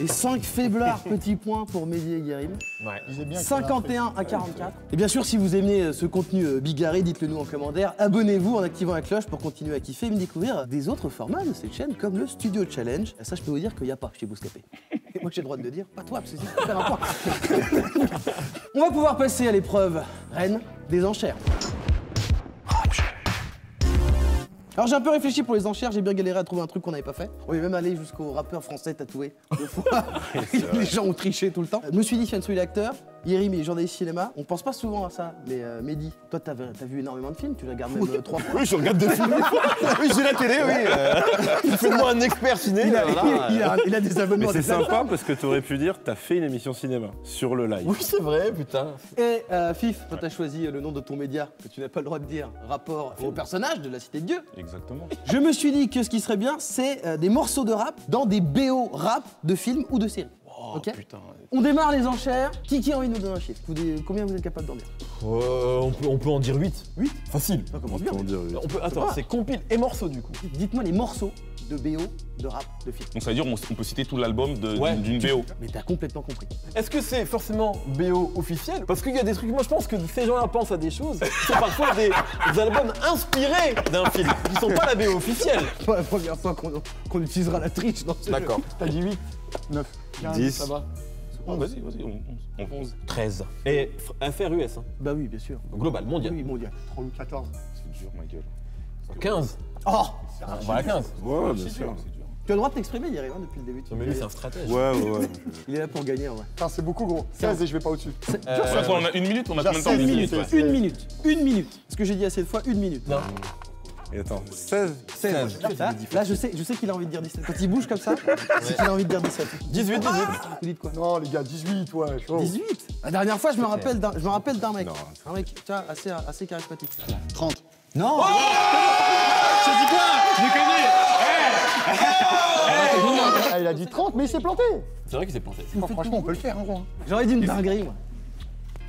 Et 5 faiblards petits points pour Mehdi et Guérim. Ouais. Disais bien qu'il y en a un 51 à 44. Et bien sûr, si vous aimez euh, ce contenu euh, bigarré, dites-le nous en commentaire. Abonnez-vous en activant la cloche pour continuer à kiffer et me découvrir des autres formats de cette chaîne comme le Studio Challenge. Ça, je peux vous dire qu'il n'y a pas chez Bouscapé. Et moi, j'ai le droit de le dire, pas toi, parce que c'est faire un point. On va pouvoir passer à l'épreuve reine des enchères. Alors j'ai un peu réfléchi pour les enchères, j'ai bien galéré à trouver un truc qu'on n'avait pas fait. On est même allé jusqu'au rappeur français tatoué deux fois. les gens ont triché tout le temps. Je me suis dit, Fianso l'acteur, Yerim est journaliste cinéma. On pense pas souvent à ça, mais euh, Mehdi, toi t'as as vu énormément de films, tu regardes même euh, trois fois. Oui, je regarde des films. oui, j'ai la télé, oui. Euh, Fais-moi un expert ciné. Il a, voilà. il a- il a des abonnements. Mais c'est sympa parce que t'aurais pu dire t'as fait une émission cinéma sur le live. Oui, c'est vrai, putain. Et euh, Fif, toi t'as choisi le nom de ton média que tu n'as pas le droit de dire, rapport au personnage de la Cité de Dieu. Exactement. Je me suis dit que ce qui serait bien, c'est euh, des morceaux de rap dans des BO rap de films ou de séries. Ok Putain. On démarre les enchères. Qui, qui a envie de nous donner un chiffre Vous Combien vous êtes capable d'en dire Euh, on, peut, on peut en dire 8. 8 Facile. Ça commence bien. Comment dire, oui. On peut, attends, c'est compile et morceau du coup. Dites-moi les morceaux de BO de rap de films. Donc ça veut dire on, on peut citer tout l'album Ouais. d'une BO. Mais t'as complètement compris. Est-ce que c'est forcément BO officiel Parce qu'il y a des trucs, moi je pense que ces gens-là pensent à des choses qui sont parfois des, des albums inspirés d'un film, qui sont pas la BO officielle. C'est pas la première fois qu'on qu'on utilisera la triche dans ce D'accord. T'as dit 8, 9, 15, 10. ça va. Oh, vas-y, vas-y, on, on, on- 13. Et fr- FRUS, hein. Bah oui, bien sûr. global, mondial. Oui, mondial. 14. C'est dur, ma gueule. 15. Oh On va à 15. Ouais, bien sûr. Tu as le droit de t'exprimer, Yerim, hein, depuis le début. Non mais lui c'est un stratège. Ouais, ouais, ouais. Il est là pour gagner, en vrai. Putain, c'est beaucoup gros. 16 et je vais pas au-dessus. De toute façon, on a une minute, on a combien de temps Une Une minute, une minute, une minute. Ce que j'ai dit assez de fois, une minute? Non. Et attends, 16 16. Là, là, je sais, je sais qu'il a envie de dire 17. Quand il bouge comme ça, c'est qu'il a envie de dire 17. 18, 18. Vous dites quoi Non, les gars, 18, ouais. chaud. 18 La dernière fois, je me rappelle d'un, je me rappelle d'un mec. Non. Un mec, tu vois, assez, assez charismatique. 30. Non Ah, il a dit 30, mais il s'est planté. C'est vrai qu'il s'est planté. Franchement, on peut le faire, hein, gros. J'aurais dit une dinguerie, moi.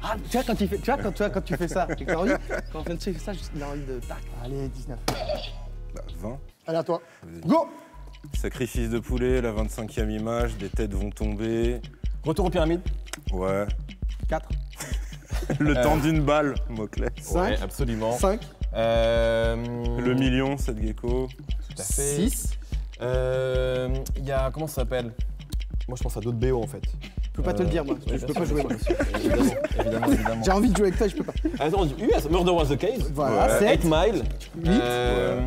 Ah, tu vois, quand, il fait, tu, vois, quand, tu vois, quand tu fais ça, que t'as envie, quand tu fais ça, juste, il a envie de tac. Allez, 19. Bah, 20. Allez, à toi. Go Sacrifice de poulet, la 25e image, des têtes vont tomber. Retour aux pyramides. Ouais. 4, Le temps d'une balle, mot-clé. 5, Ouais, absolument. 5, Euh, Le million, cette gecko. Tout à fait. 6. Euh, Il y a. Comment ça s'appelle? Moi je pense à d'autres BO en fait. Je peux pas te le dire, moi. Je peux pas jouer, moi. Évidemment, évidemment, évidemment. J'ai envie de jouer avec toi, je peux pas. Attends, US, Murder was the case. Voilà, Ouais. 8 7. Mile. Huit. Euh,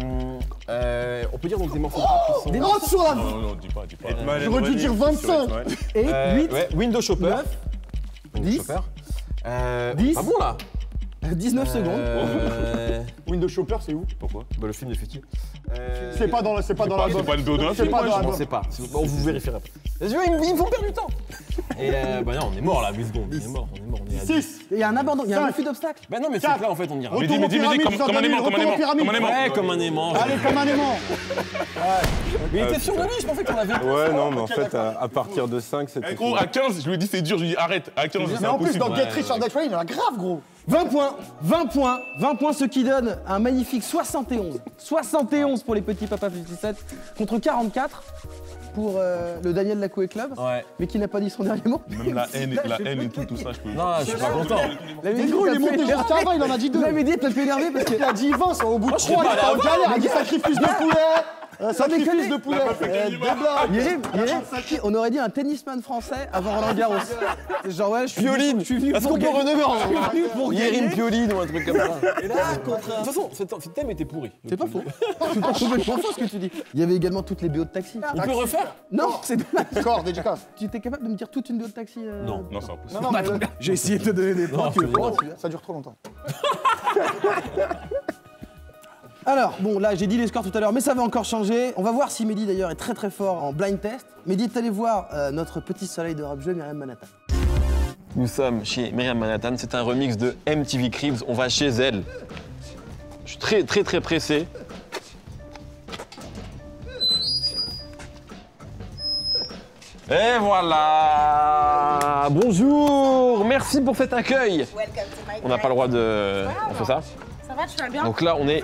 euh, on peut dire donc des morceaux de rap qui sont. Des notes sur la Non, non, dis pas, dis pas. J'aurais dû dire 25. Et Euh, 8, ouais, Window Shopper. 9, 10, Chopper. Euh, 10. Pas bon là 19 secondes. Euh, Windows Shopper, c'est où Pourquoi bah, le film de Fifty. Euh, C'est pas dans le- c'est pas dans l'album. c'est pas BO d'un C'est pas dans sais pas. On vous vérifiera après. Ils, me- font perdre du temps. Et euh, bah non, on est mort là, 8 secondes. On est mort, on est mort. On est à 10. 6. Il y a un abandon, il y a un refus d'obstacle. Bah non, mais c'est là en fait on arrive. Mais dis, Retour mais dis, mais dis, pyramides, comme, un aimant, comme un aimant, comme un aimant. Ouais, comme un aimant. Allez, comme un aimant. Mais il était sûr de lui, je pensais qu'on avait. Ouais, non, mais en fait, à, partir de 5, c'était. Eh, gros, à 15, je lui ai dit c'est dur, je lui ai dit arrête. À 15, c'est Mais en plus, impossible. dans Get Rich or Die Trying, il y en a grave, gros. 20 points, 20 points, 20 points, ce qui donne un magnifique 71. 71 pour les petits papas 57 contre 44 pour euh, le Daniel Lacoué Club, Ouais. mais qui n'a pas dit son dernier mot. Même la haine, et- la haine et tout, tout ça, je peux. Non, je suis pas content. Mais gros, il est monté jusqu'à 20, il en a dit 2. La Mehdi, t'as fait énerver parce que. Il a dit 20, c'est au bout de je sais 3, il est en galère. Il a dit sacrifice de poulet. Euh, Sacrifice déconne. de poulet. Yérim, Yérim, on aurait dit un tennisman français avant Roland Garros. C'est Genre, ouais, je suis Pioline. Je suis venu Est-ce pour qu'on peut venu pour gagner. Pioline ou un truc comme ça Et là, contre. De toute façon, ce thème était pourri. C'est pas faux. C'est pas complètement faux ce que tu dis. Il y avait également toutes les BO de taxi. On peut refaire Non, c'est dommage. Score, dédicace. Tu étais capable de me dire toute une BO de taxi euh, Non. Non, c'est impossible. Non, non, mais euh, J'ai essayé de te donner des points. Ça dure trop longtemps. Alors, bon, là, j'ai dit les scores tout à l'heure, mais ça va encore changer. On va voir si Mehdi, d'ailleurs, est très très fort en blind test. Mehdi est allé voir euh, notre petit soleil de rap jeu, Myriam Manhattan. Nous sommes chez Myriam Manhattan, c'est un remix de MTV Cribs, on va chez elle. Je suis très très très pressé. Et voilà Bonjour Merci pour cet accueil On n'a pas le droit de... On fait ça Ça va, tu vas bien Donc là, on est,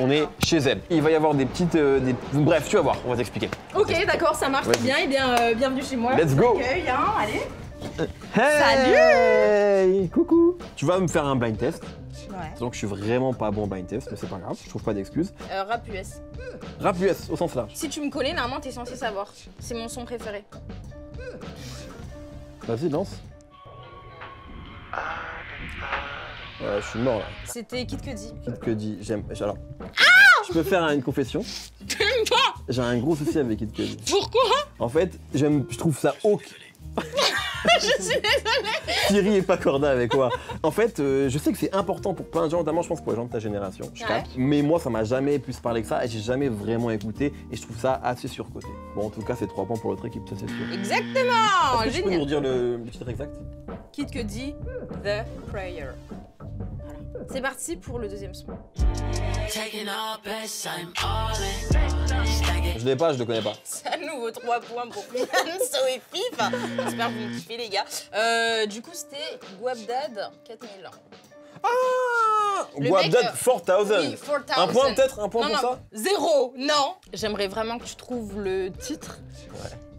On est chez elle. Il va y avoir des petites... euh, des- Bref, tu vas voir, on va t'expliquer. Ok, d'accord, ça marche Vas-y. bien. Et bien, euh, bienvenue chez moi. Let's go. Accueil, hein, allez. Hey Coucou Tu vas me faire un blind test. Ouais. Donc je suis vraiment pas bon en blind test, mais c'est pas grave, je trouve pas d'excuses. Euh, rap US. Rap US au sens large. Si tu me connais, normalement, t'es censé savoir. C'est mon son préféré. Vas-y, lance. Ouais, je suis mort là. C'était Kid Cudi. Kid Cudi, j'aime. Alors. Je peux faire une confession J'ai un gros souci avec Kid Cudi. Pourquoi? En fait, j'aime, je trouve ça ok. Je suis désolée. Thierry est pas corda avec moi. En fait, euh, je sais que c'est important pour plein de gens, notamment je pense pour les gens de ta génération. Je capte. Mais moi, ça m'a jamais plus parlé que ça et j'ai jamais vraiment écouté et je trouve ça assez surcoté. Bon, en tout cas, c'est 3 points pour l'autre équipe, ça c'est sûr. Exactement. Est-ce que tu peux nous redire le, le titre exact? Kid Cudi, The Prayer. C'est parti pour le deuxième son. Je l'ai pas, je le connais pas. C'est à nouveau 3 points pour Fianso et Fif. J'espère que vous me kiffez, les gars. Euh, du coup, c'était Guabdad 4000. Ah Le Guabdad mec, 4000 Oui, 4000. Un point peut-être Un point non, pour non, ça Zéro, non. J'aimerais vraiment que tu trouves le titre.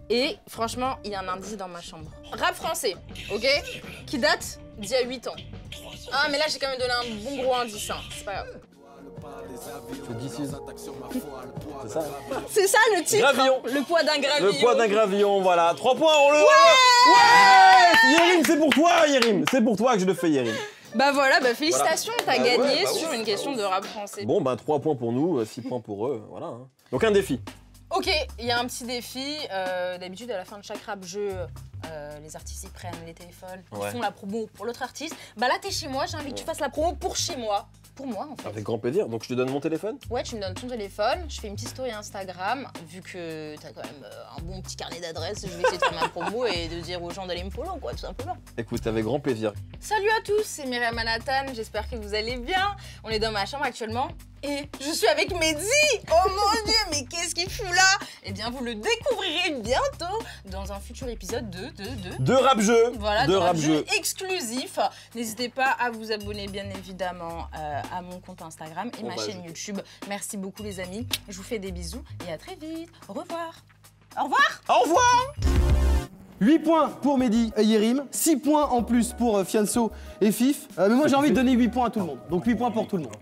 Et franchement, il y a un indice dans ma chambre. Rap français, ok Qui date d'il y a 8 ans. Ah, mais là, j'ai quand même donné un bon gros indice. hein. C'est pas grave. C'est ça C'est ça le titre Gravillon. hein. Le poids d'un gravillon. Le poids d'un gravillon, voilà. 3 points, on le. Ouais Ouais Yérim, c'est pour toi, Yérim C'est pour toi que je le fais, Yérim. Bah voilà, bah félicitations, t'as Bah gagné ouais, bah sur une bah question de rap français. Bon, ben 3 points pour nous, 6 points pour eux, voilà. hein. Donc un défi. Ok, il y a un petit défi. euh, D'habitude, à la fin de chaque rap jeu, euh, les artistes ils prennent les téléphones, Ouais. ils font la promo pour l'autre artiste. Bah là, t'es chez moi, j'ai envie que tu fasses la promo pour chez moi. Pour moi, en fait. Avec grand plaisir. Donc je te donne mon téléphone? Ouais, tu me donnes ton téléphone, je fais une petite story Instagram, vu que t'as quand même euh, un bon petit carnet d'adresses, je vais essayer de faire ma promo et de dire aux gens d'aller me follow, quoi, tout simplement. Écoute, avec grand plaisir. Salut à tous, c'est Myriam Manhattan, j'espère que vous allez bien. On est dans ma chambre actuellement et je suis avec Mehdi. Oh mon dieu, mais qu'est-ce qu'il fout là? Eh bien, vous le découvrirez bientôt dans un futur épisode de... de, de... De rap jeu Voilà, De de rap jeu. exclusif. N'hésitez pas à vous abonner, bien évidemment, euh, à mon compte Instagram et On ma va chaîne ajouter. YouTube. Merci beaucoup, les amis. Je vous fais des bisous et à très vite. Au revoir. Au revoir. Au revoir 8 points pour Mehdi et Yerim, 6 points en plus pour euh, Fianso et Fif. Euh, mais moi j'ai envie de donner 8 points à tout le monde. Donc 8 points pour tout le monde.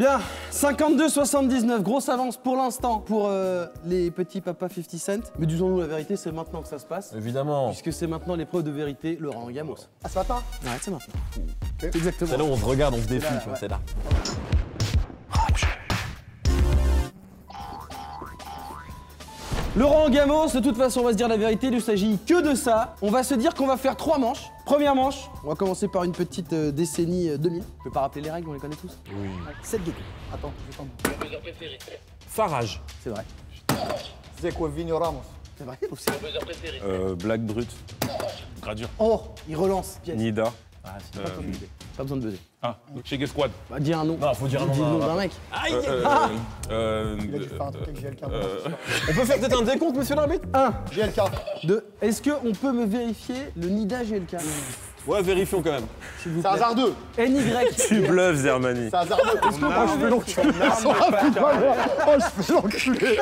Bien, 52-79, grosse avance pour l'instant pour euh, les petits papas 50 Cent. Mais disons-nous la vérité, c'est maintenant que ça se passe. Évidemment. Puisque c'est maintenant l'épreuve de vérité, Laurent Gamos. Ah, ce matin? Ouais, c'est maintenant. C'est exactement. C'est là où on se regarde, on se défie, là, quoi, ouais. c'est là. Laurent Gamos, de toute façon, on va se dire la vérité, il ne s'agit que de ça. On va se dire qu'on va faire trois manches. Première manche, on va commencer par une petite euh, décennie euh, 2000. Je peux pas rappeler les règles, on les connaît tous Oui. 7 gecko. Attends, je vais tendre. Farage. C'est vrai. Zeko Vinho Ramos? C'est vrai aussi. Euh, Black Brut, Gradure. Oh, il relance. Nida, Pas besoin de buzzer. Pas besoin de buzzer. Ah, chez Gay Squad. Bah, dis un nom. Non, faut dire un nom Dis le d'un nom d'un mec. Aïe euh, Ah euh, Il a dû faire un truc avec GLK. euh, On peut faire peut-être un décompte, monsieur l'arbitre? 1, GLK. 2. Est-ce qu'on peut me vérifier le Nida GLK Ouais, vérifions quand même. C'est hasardeux. NY. tu bluffes, Zermani. C'est hasardeux. Est-ce qu'on peut me vérifier Oh, je fais l'enculé.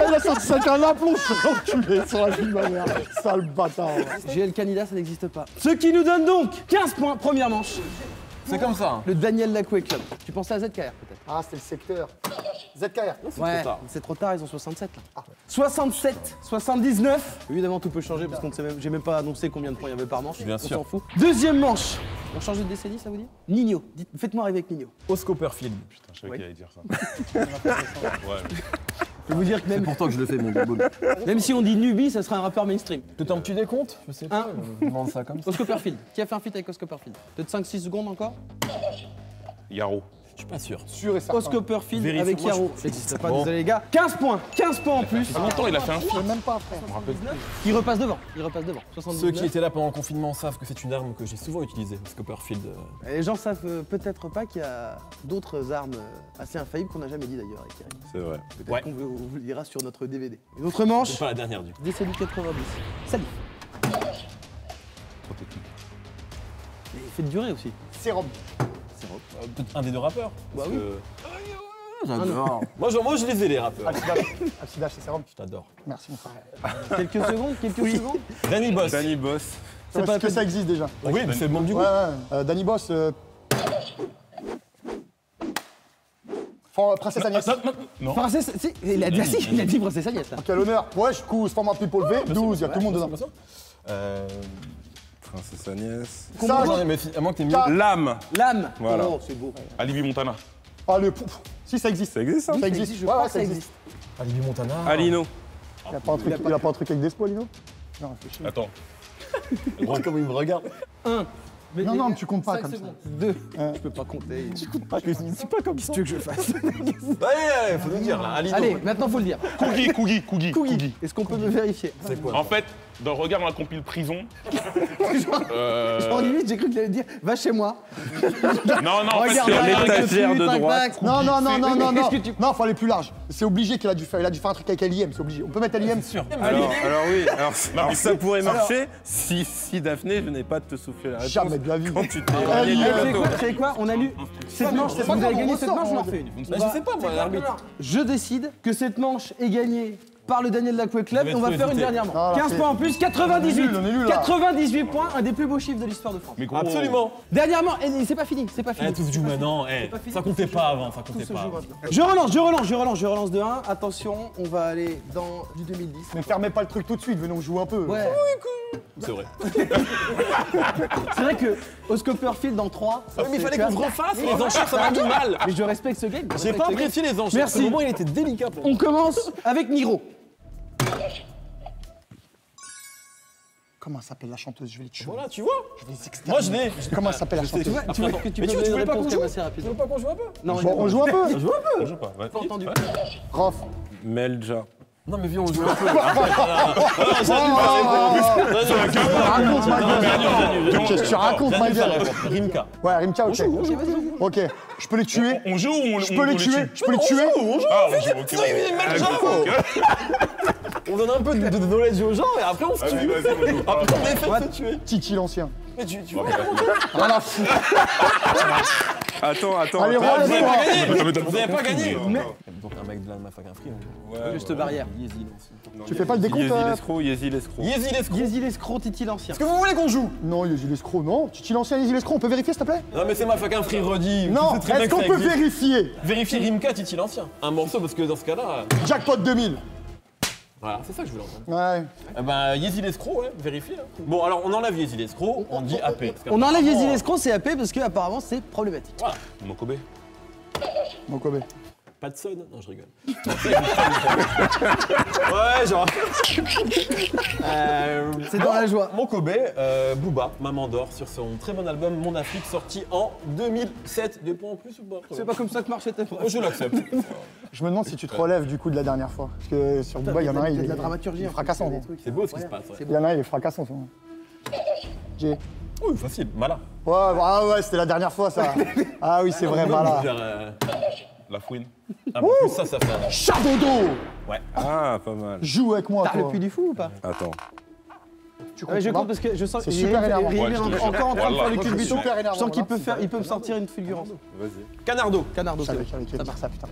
Elle a sorti ça avec un aplomb, je fais l'enculé sur la vie de ma mère. Sale bâtard. GLK Nida, ça n'existe pas. Ce qui nous donne donc 15 points, première manche. C'est comme ça. hein. Le Daniel Lacoué Club. Tu pensais à ZKR peut-être Ah, c'est le secteur. ZKR. Ouais, trop tard. c'est trop tard, ils ont 67 là. 67, 79. Évidemment, tout peut changer parce qu'on ne sait même, j'ai même pas annoncé combien de points il y avait par manche. Bien on sûr. s'en fout. Deuxième manche. On change de décennie, ça vous dit? Nino. Dites- Faites-moi arriver avec Nino. Oscoperfield. Putain, je savais Ouais. qu'il allait dire ça. ouais. Je peux vous dire que même, Pourtant que je le fais, mon bobo. même si on dit Nubi, ça sera un rappeur mainstream. Peut-être un petit décompte Je sais pas. Un. Je demande ça comme ça. Oscar Perfield. Qui a fait un feat avec Oscar Perfield Peut-être 5-6 secondes encore? Yaro. Je suis pas sûr. Sûr et certain. Oscar avec Yaro. Ça n'existe pas, Bon. désolé les gars. 15 points 15 points en plus. En même temps, il a fait un Je film. même pas, frère. Il repasse devant. Il repasse devant. Ceux 79. qui étaient là pendant le confinement savent que c'est une arme que j'ai souvent utilisée, Oscoperfield. euh, Et Les gens savent euh, peut-être pas qu'il y a d'autres armes euh, assez infaillibles qu'on n'a jamais dit d'ailleurs avec Eric. C'est vrai. Peut-être Ouais. qu'on vous, on vous le dira sur notre DVD. Une autre manche, C'est pas la dernière du coup. décennie 90. Salut. Mais il fait de durée aussi. Sérum. Euh, Peut-être un des deux rappeurs. Bah oui. que- J'adore. Moi, je, moi, je les ai les rappeurs. Alcidash. Alcidash, c'est sérum. Je t'adore. Merci, mon frère. quelques secondes, quelques secondes. Danny Boss. Danny Boss. C'est pas parce que ça existe déjà. Oui, mais c'est le membre du Ouais, groupe. ouais. Euh, Danny Boss. Euh... Princesse Agnès. Non. Princesse, si, il a dit, si, il a dit Princesse Agnès. là. Quel honneur. Ouais, je cours, Format People V, 12, il y a tout le monde dedans. Euh. Princesse Agnès. Ça, J'en ai mais à moins que t'aies mis. Car- L'âme. L'âme. Voilà. Oh, c'est beau. Alibi Montana. Ah, le pouf. Si, ça existe. Ça existe, ça Ça existe. je crois que ça existe. Alibi Montana. Alino. Il a pas un truc, il a pas un truc avec Despo, Lino Non, réfléchis. Attends. Comment il me regarde. Non, non, mais tu comptes pas comme secondes. ça. Deux. Je peux pas compter. Tu comptes pas. C'est pas comme ça. Tu veux que je fasse Allez, faut nous dire là. Alido. Allez, maintenant faut le dire. Cookie, Cookie, Cookie, Cookie. Est-ce qu'on peut me vérifier C'est quoi En fait, dans le regard, on a compris le prison. Euh, En limite, j'ai cru qu'il allait dire va chez moi. Non, non, en fait, Regarde, l'étagère de droite. Non, non, non, non, non, non. Tu- Non, faut aller plus large. C'est obligé qu'il a dû faire. Il a dû faire un truc avec LIM, c'est obligé. On peut mettre LIM sûr. Alors, oui, alors, mais ça pourrait marcher si, si Daphné venait pas de te souffler la réponse. Jamais de la vie. Quand tu t'es Ah, Vous savez quoi, On a lu cette manche, vous avez gagné cette manche, on en refait une. Bah, je sais pas, moi, l'arbitre. Je décide que cette manche est gagnée par le Daniel Lacoué Club et on va faire une dernière là, 15 c'est- points en plus, 98. On est nul, on est nul, là. 98 points, un des plus beaux chiffres de l'histoire de France. Mais Absolument. Dernièrement, et c'est pas fini, c'est pas Eh, fini. tout se joue maintenant. Eh, ça comptait pas avant, ça comptait pas. Je relance, je relance, je relance, je relance de 1. Attention, on va aller dans du 2010. Mais fermez pas le truc tout de suite, venez on joue un peu. Ouais. C'est vrai. C'est vrai que au Scopperfield dans 3. Ouais, mais il fallait qu'on se refasse, les enchères, ça m'a mis mal. Mais je respecte ce game. je J'ai pas apprécié les enchères. Merci. Ce moment, il était délicat pour moi. On commence avec Niro. Comment elle s'appelle la chanteuse? Je vais les tuer. Voilà, tu vois. Je vais les exterminer. Moi, je l'ai. Comment elle s'appelle la chanteuse? Tu veux que tu Mais tu- voulais pas qu'on joue? Tu veux pas qu'on joue un peu? Non, Bon, on joue un peu on joue pas. ouais. pas entendu. Rof. Melja. Non, mais viens, on joue un peu. Raconte ma gueule. Qu'est-ce que tu racontes ma gueule Rimka. Ouais, Rimka, ok. Ok, je peux les tuer On joue ou on Je on- peux on les tuer tue? Je peux les tuer Ah, on joue, ok. On donne un peu de, de knowledge aux gens et après on se Vas-y, tue. Après on est fait de se tuer. Titi l'ancien. Mais tu, tu vois. Rien à foutre. Attends, attends, Allez, attends. Vous avez relève-toi. pas pas gagné Mais- Donc un mec de la Mafaka Free. Juste barrière. Tu fais pas le décompte, euh l'escroc, Yezi l'escroc. Yezi l'escroc. L'escroc, Titi l'ancien. Est-ce que vous voulez qu'on joue? Non, Yezi l'escroc, non. Titi l'ancien, Yezi l'escroc, on peut vérifier s'il te plaît? Non mais c'est Mafaka Free redit. Non, est-ce qu'on peut vérifier? Vérifier Rimka, Titi l'ancien. Un morceau parce que dans ce cas-là. Jackpot 2000. Voilà, c'est ça que je voulais entendre. Ouais. Eh ben Yezi l'escroc, ouais, vérifiez. hein. Bon alors on enlève Yezi l'escroc, on dit AP. parce On enlève qu'apparemment, Yezi l'escroc, c'est AP parce que apparemment c'est problématique. Mokobe. Mon Kobe. Pas de son Non, je rigole. ouais, genre. Euh, C'est dans la joie. Mon Kobe, euh, Booba, Maman d'or, sur son très bon album Mon Afrique, sorti en 2007. Des points en plus ou pas C'est pas comme ça que marche cette Moi, je l'accepte. Je me demande si tu te relèves du coup de la dernière fois. Parce que sur Dubaï, il y en a un, il de est, la dramaturgie. il est en fait, fracassant. des hein. trucs. C'est beau ce qui se passe. Ouais. Il y en a un, il est fracassant. ça. J'ai. Oui, facile, Mala. Ouais, ah ouais, c'était la dernière fois ça. Ah oui, c'est vrai, voilà. Euh, La fouine. ah, plus, ça, ça fait. un- Chadodo Ah, pas mal. Joue avec moi, T'as le puits du fou ou pas Attends. Tu Ouais, je compte parce que je sens C'est il super est- énervant. il est Ouais, encore en train de faire le Moi, je sens qu'il là, peut c'est faire, il peut me sortir une fulgurance. Vas-y. Canardo. Canardo, c'est Ça avec marche. ça, putain.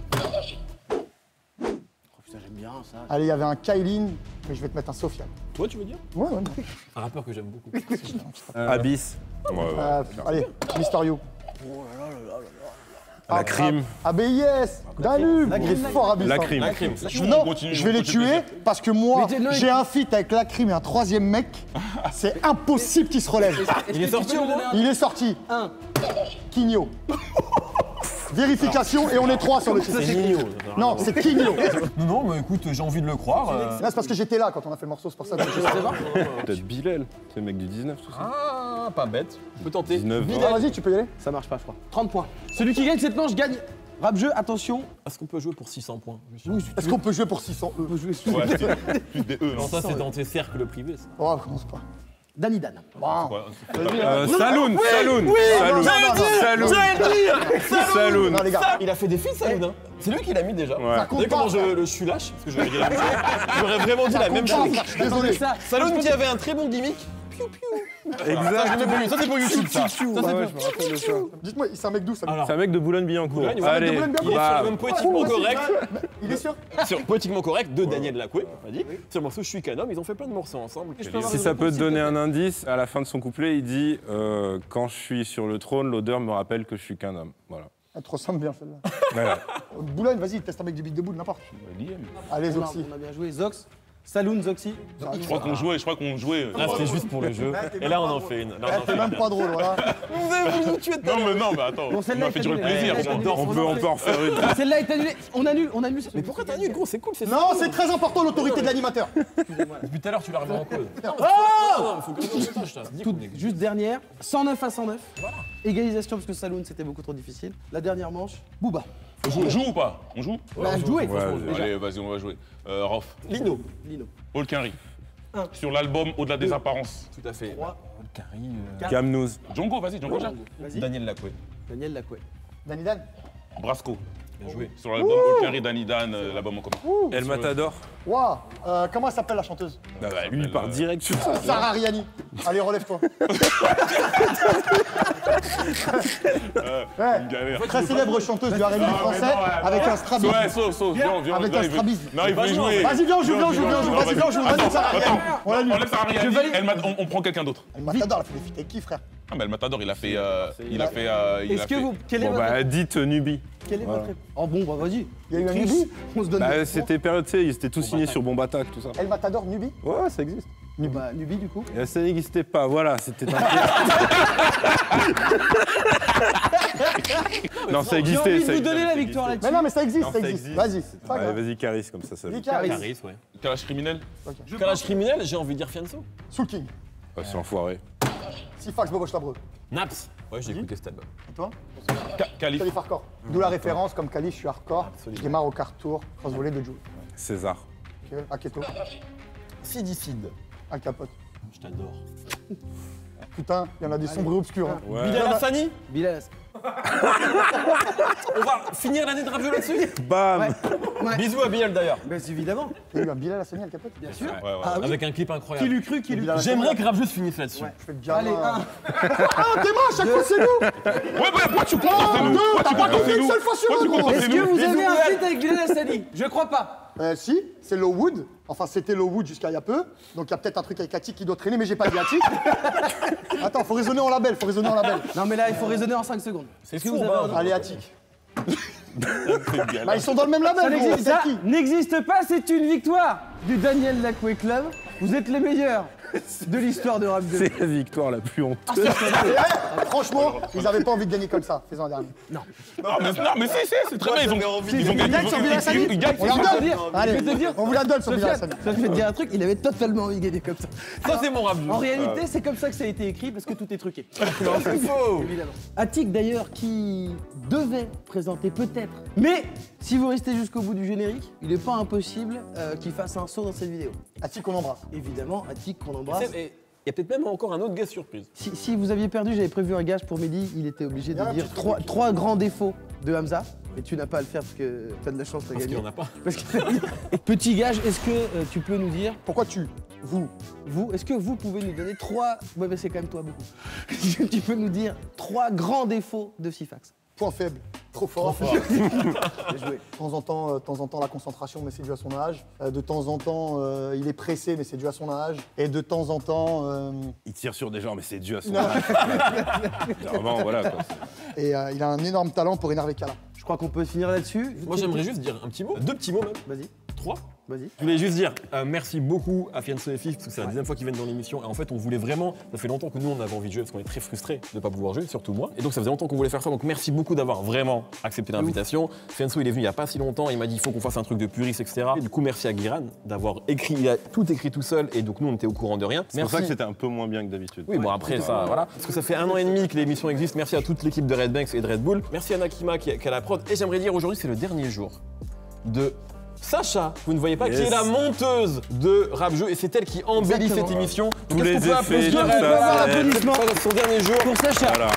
Oh, putain, j'aime bien ça. Allez, il y avait un Kailin, mais je vais te mettre un Sofiane. Toi, tu veux dire Ouais, ouais. Un rappeur que j'aime beaucoup. Abyss. Ouais, ouais. Euh, allez, Mysterio. La crime. Ah, ben yes Danube Il est fort à La crime. La crime. Je- Non, je vais les tuer parce que moi, j'ai un feat avec la crime et un troisième mec. C'est impossible qu'il se relève. Il est sorti au moins Il est sorti. Un. Quigno. Vérification et on est trois sur le titre. C'est Nino. Non, c'est Quigno. Non, non, mais écoute, j'ai envie de le croire. euh. Là, c'est parce que j'étais là quand on a fait le morceau, c'est pour ça. que je sais. Peut-être Bilal. C'est le mec du 19, tout ça. Ah, pas bête. Je peux tenter. 19. Bilal. Ah, vas-y, tu peux y aller. Ça marche pas, je crois. 30 points. Celui qui gagne cette manche gagne. Rap jeu, attention. Est-ce qu'on peut jouer pour 600 points? Est-ce qu'on peut jouer pour 600 E Ouais, c'est plus des E, non? Non, ça, c'est dans tes cercles privés. ça. Oh, commence pas. Danny Dan. Euh, Saloon, Saloon, Saloon, Saloon, Saloon. Non, les gars, Il a fait des feats, Saloud, hein C'est lui qui l'a mis déjà. Ouais. ça Vous compte savez pas. comment je, je suis lâche? Parce que j'aurais vraiment dit la même chose. Désolé. Ça, Saloon qui avait un très bon gimmick. Piou piou. Lui. Ça, c'est pour YouTube, ça. C'est pour-. Dites-moi, c'est un mec d'où ça C'est un mec de Boulogne-Billancourt. Allez, il est sur le même poétiquement correct. Il est sûr Sur poétiquement correct de Daniel Lacoué, on dit. Sur le morceau Je suis qu'un homme, ils ont fait plein de morceaux ensemble. Si ça peut te donner un indice, à la fin de son couplet, il dit euh, Quand je suis sur le trône, l'odeur me rappelle que je suis qu'un homme. Voilà. Elle te ressemble bien celle-là. Boulogne, vas-y, teste un mec du beat de boule, n'importe. Allez, a, Zoxy. on a bien joué. Zox. Saloon, Zoxy. Je crois qu'on jouait, je crois qu'on jouait. Là, c'était juste pour le jeu. Et là, on en fait une. Là, on en fait T'es une. même pas drôle, voilà. Vous avez voulu nous tuer Non, mais non, mais attends. Bon, on celle-là m'a est fait durer le annulée. plaisir. On peut, on peut en refaire une. Celle-là est annulée. On annule, on annule. Mais pourquoi t'as nul, gros C'est cool, c'est Non, c'est très important l'autorité de l'animateur. Depuis tout à l'heure, tu la remets en cause. Faut que je sache, est- juste dernière, 109 à 109. Égalisation parce que Saloon c'était beaucoup trop difficile. La dernière manche, Booba. On joue, on joue ou pas On joue Bah, jouez. Ouais, déjà. Allez, vas-y, on va jouer. Euh, Rof, Lino. Lino. Paul Quinry. Un. Sur l'album Au-delà des apparences. Tout à fait. Trois. Carrie. Camnous. Django, vas-y, Django. Daniel Lacoué. Daniel Lacoué. Dani Dan. Brasco. Bien joué. Sur l'album Danny Dan, euh, l'album en commun. El Matador. Waouh, euh, comment elle s'appelle la chanteuse Bah, bah, lui, il part direct sur ça. Sarah Riani. Allez, relève-toi. Ouais. Une galère. Très célèbre chanteuse du R&B français avec un strabis. Ouais, sauf, sauf, viens, viens. Avec viens, un il veut- strabis. Non, il veut jouer. Vas-y, viens, on joue, viens, on joue, viens, on joue. Vas-y, viens, on joue. Vas-y, Sarah Riani. On Sarah Riani, valide. elle m'a- on, on prend quelqu'un d'autre. El Matador, elle fait des feats avec qui, frère Ah, mais El Matador, il a fait. euh, il a fait. euh, il Est-ce que fait- vous. Quel est Bon, votre. bah, dites euh, Nubi. Quel est votre. Oh bon, bah vas-y. Il y a eu un Nubi On se donne. Bah, des- c'était période, tu sais, ils étaient tous signés sur Bomb Attack, tout ça. El Matador, Nubi Ouais, ça existe. Bah, Nubi du coup. Et ça n'existait pas, voilà, c'était un Non, ça J'ai existait. envie de ça vous donner la existait. victoire Mais là-dessus. non, mais ça existe, Non, ça ça existe. existe. Vas-y, c'est pas Ouais, grave. Vas-y, Caris, comme ça, ça va. Caris. Caris, ouais. Calage criminel Calage criminel, j'ai envie de dire Fianso. Soul King. Ouais, c'est enfoiré. Sifax, Bobo Chabreux. Naps. Ouais, j'ai écouté cet album. Et toi Ca- Calif. Calif Hardcore. D'où la référence, comme Calif, je suis hardcore. Absolument. Je démarre au quart tour, cross volée de Joe. César. Ok, Aketo, Sidicide. Al Capote. Je t'adore. Putain, il y en a des sombres et obscurs. hein. Bilal Hassani Bilal. On va finir l'année de rap là-dessus Bam Ouais. Bisous à Bilal d'ailleurs. Bah évidemment. Il y a eu un Bilal Hassani Al Capote Bien sûr. Ouais, ouais. Ah oui. Avec un clip Qui incroyable. cru, qui Bilal J'aimerais que rap jeu se finisse là-dessus. Je fais le gamin. Allez, un. Ah, Théma, à chaque fois c'est nous? Ouais, ouais, pourquoi tu comptes c'est nous Pourquoi tu pas comptes compté c'est une nous seule fois sur Pourquoi c'est Est-ce nous que vous avez un feat avec Bilal Hassani Je crois pas. Euh, si, c'est Lowood. Enfin, c'était Lowood jusqu'à il y a peu. Donc, il y a peut-être un truc avec Attic qui doit traîner, mais j'ai pas dit Attic. Attends, faut raisonner en label, faut raisonner en label. Non mais là, il faut raisonner en 5 secondes. C'est Est-ce que vous avez bah, un- Allez, Attic. Bah, ils sont dans le même label, ça n'existe pas, c'est une victoire du Daniel Lacoué Club. Vous êtes les meilleurs de l'histoire de Rap 2. C'est la victoire la plus honteuse. Eh, eh, Franchement, ils avaient pas envie de gagner comme ça. Faisons un dernier. Non, mais, non, mais si, si, c'est très bien. Ils ont, ils ont Ils gagné. gagnent Ils gagnent. On leur donne. Allez, on vous la donne Hassani. ça, je vais te dire un truc, il avait totalement envie de gagner comme ça. Ça, c'est mon rap. En réalité, c'est comme ça que ça a été écrit parce que tout est truqué. C'est faux. Attic d'ailleurs qui devait présenter peut-être. Mais si vous restez jusqu'au bout du générique, il n'est pas impossible euh, qu'il fasse un saut dans cette vidéo. Attic, on embrasse. Évidemment, Attic qu'on embrasse. Et il y a peut-être même encore un autre gars surprise. Si, si vous aviez perdu, j'avais prévu un gage pour midi, il était obligé de Il y a un dire trois, trois grands défauts de Hamza. Mais tu n'as pas à le faire parce que tu as de la chance, t'as Parce qu'il gagné. en a pas. Parce que- Petit gage, est-ce que euh, tu peux nous dire, Pourquoi tu Vous vous, est-ce que vous pouvez nous donner trois. Ouais, mais c'est quand même toi beaucoup. Est-ce que tu peux nous dire trois grands défauts de Sifax Point faible. Trop fort. Joué. De temps en temps, euh, de temps en temps, la concentration, mais c'est dû à son âge. Euh, de temps en temps, euh, il est pressé, mais c'est dû à son âge. Et de temps en temps, euh, Il tire sur des gens, mais c'est dû à son Non. âge. Vraiment, voilà. Quoi. et euh, il a un énorme talent pour énerver Kala. Je crois qu'on peut finir là-dessus. Moi, j'aimerais juste dire un petit mot. Deux petits mots même. Vas-y, Trois. Vas-y. Je voulais juste dire euh, merci beaucoup à Fianso et Fif parce que c'est la deuxième fois qu'ils viennent dans l'émission et en fait on voulait vraiment, ça fait longtemps que nous on avait envie de jouer parce qu'on est très frustrés de ne pas pouvoir jouer, surtout moi. Et donc ça faisait longtemps qu'on voulait faire ça donc merci beaucoup d'avoir vraiment accepté l'invitation. Fianso il est venu il y a pas si longtemps, il m'a dit il faut qu'on fasse un truc de puriste etc. Et du coup merci à Guiran d'avoir écrit, il a tout écrit tout seul et donc nous on était au courant de rien. C'est pour ça que c'était un peu moins bien que d'habitude. Oui, bon après ça, voilà. Parce que ça fait un an et demi que l'émission existe. Merci à toute l'équipe de Red Banks et de Red Bull. Merci à Nakima qui, qui a la prod. Et j'aimerais dire aujourd'hui, c'est le dernier jour de Sacha. Vous ne voyez pas qui est la monteuse de Rap Jeu et c'est elle qui embellit Exactement. cette émission. Tous Qu'est-ce les qu'on peut effets, applaudir tout elle ça, avoir c'est- l'applaudissement. C'est son dernier jour. Pour Sacha, Voilà.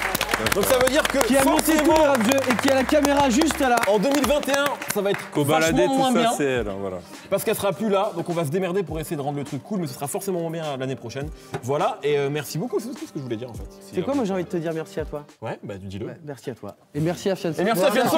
Donc ça veut dire que qui a monté tout le rap jeu et qui a la caméra juste là. en 2021, ça va être balader, vachement moins tout ça, bien. c'est elle. hein, Voilà. Parce qu'elle sera plus là, donc on va se démerder pour essayer de rendre le truc cool, mais ce sera forcément moins bien l'année prochaine. Voilà, et euh, merci beaucoup, c'est tout ce que je voulais dire en fait. C'est quoi, moi j'ai envie de te dire merci à toi? Ouais, bah tu dis-le. Ouais, merci à toi. Et merci à Fianso. Et merci à Fianso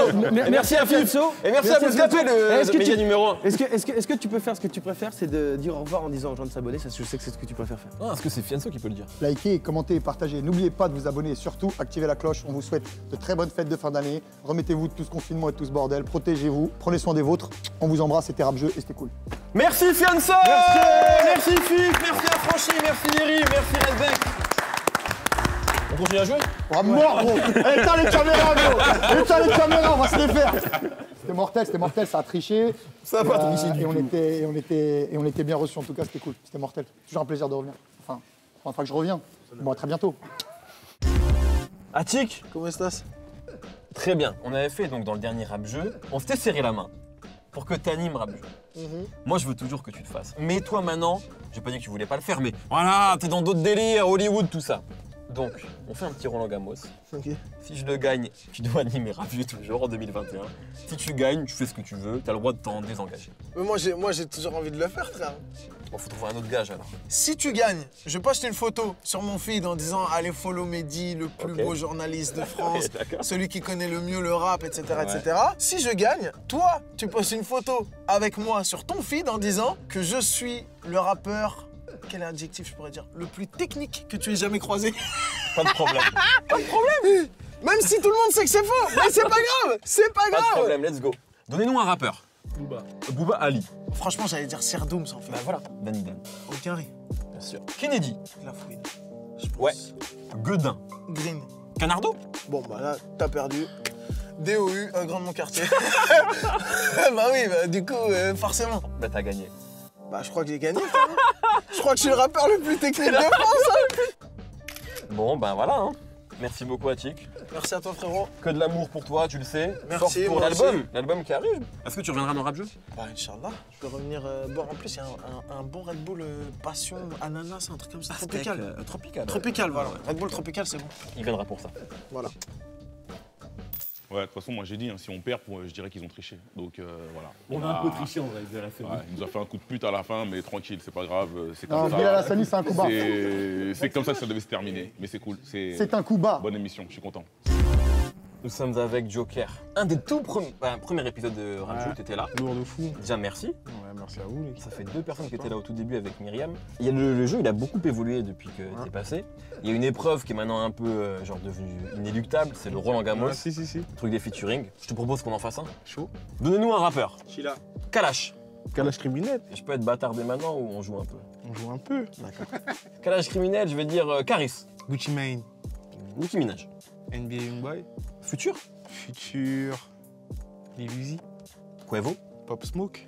merci à Fianso Et merci à Fianso. Bouscapé, le Est-ce que média tu- numéro 1. Est-ce que, est-ce, que, est-ce que tu peux faire ce que tu préfères, c'est de dire au revoir en disant aux gens de s'abonner Ça, je sais que c'est ce que tu préfères faire. Ah, est-ce que c'est Fianso qui peut le dire? Likez, commentez, partagez. N'oubliez pas de vous abonner et surtout activez la cloche. On vous souhaite de très bonnes fêtes de fin d'année. Remettez-vous de tout ce confinement et de tout ce bordel. Protégez-vous. Prenez soin des vôtres. On vous embrasse. C'était Rap Jeu et c'était cool. Merci Fianso Merci Merci Fif, merci Affranchi, merci Neri, merci Redbeck. Continue à jouer mort, gros Éteins les caméras, gros Éteins les caméras, on va se les faire C'était mortel, c'était mortel, ça a triché. Ça a pas Euh, triché et on était, et on était, et on était bien reçus, en tout cas, c'était cool. C'était mortel. Toujours un plaisir de revenir. Enfin, une fois que je reviens. Bon, à très bientôt. Attic Comment estás Très bien. On avait fait donc dans le dernier rap jeu, on s'était serré la main pour que t'animes rap jeu. Mhm. Moi, je veux toujours que tu te fasses. Mais toi, maintenant, j'ai pas dit que tu voulais pas le faire, mais voilà, t'es dans d'autres délires, Hollywood, tout ça. Donc, on fait un petit Roland Gamos. Si je le gagne, tu dois animer rap jeu toujours en 2021. Si tu gagnes, tu fais ce que tu veux, t'as le droit de t'en désengager. Mais moi j'ai, moi, j'ai toujours envie de le faire, frère. Bon, faut trouver un autre gage alors. Si tu gagnes, je poste une photo sur mon feed en disant allez follow Mehdi, le plus beau journaliste de France, celui qui connaît le mieux le rap, etc., Ouais. etc. Si je gagne, toi, tu postes une photo avec moi sur ton feed en disant que je suis le rappeur. Quel adjectif je pourrais dire Le plus technique que tu aies jamais croisé. Pas de problème. Même si tout le monde sait que c'est faux, mais c'est pas grave, c'est pas pas de grave. problème, let's go. Donnez-nous un rappeur. Booba. Booba Ali. Franchement, j'allais dire Sir Dooms en fait. Bah voilà. Danny Dan. Aucun riz. Bien sûr. Kennedy. La fouine. Je pense. Ouais. Godin. Green. Canardo. Bon, bah là, t'as perdu. DOU, un grand de mon quartier. bah oui, bah, du coup, euh, forcément. Bah t'as gagné. Bah, je crois que j'ai gagné. je crois que je suis le rappeur le plus technique de France. hein. Bon, ben voilà. Hein. Merci beaucoup, Attic. Merci à toi, frérot. Que de l'amour pour toi, tu le sais. Merci, Force pour l'album. L'album qui arrive. Est-ce que tu reviendras dans Rap Jeu? Bah, Inch'Allah, je peux revenir euh, boire. En plus, il y a un, un- un bon Red Bull euh, Passion Ananas, un truc comme ça. tropical. Euh, tropical. Tropical, voilà. Ouais. Red Bull tropical, c'est bon. Il viendra pour ça. Voilà. Ouais, de toute façon, moi j'ai dit, hein, si on perd, je dirais qu'ils ont triché. Donc euh, voilà. On a un peu triché en vrai de la Ouais, il nous a fait un coup de pute à la fin, mais tranquille, c'est pas grave. euh, C'est comme ça. C'est un coup bas. C'est c'est comme ça que ça devait se terminer. Mais c'est cool. C'est un coup bas. Bonne émission, je suis content. Nous sommes avec Joker. Un des tout premiers, bah, premier épisode de Jeu, t'étais là. Lourd de fou. Déjà merci. Ouais, merci à vous. les Ça fait deux personnes qui étaient là au tout début avec Myriam. Il y a le, le jeu, il a beaucoup évolué depuis que t'es passé. Il y a une épreuve qui est maintenant un peu euh, genre devenue inéluctable, c'est le Roland Gamos, Ah, si, si, si. le truc des featuring. Je te propose qu'on en fasse un. Chaud. Donnez-nous un rappeur. Chila. Kalash. Calage criminel. Je peux être bâtard dès maintenant ou on joue un peu? On joue un peu. Kalash criminel, je vais dire euh, Caris. Gucci Mane. Nicki Minaj. NBA Youngboy. Futur. Future. Lil Uzi. Quavo. Pop Smoke.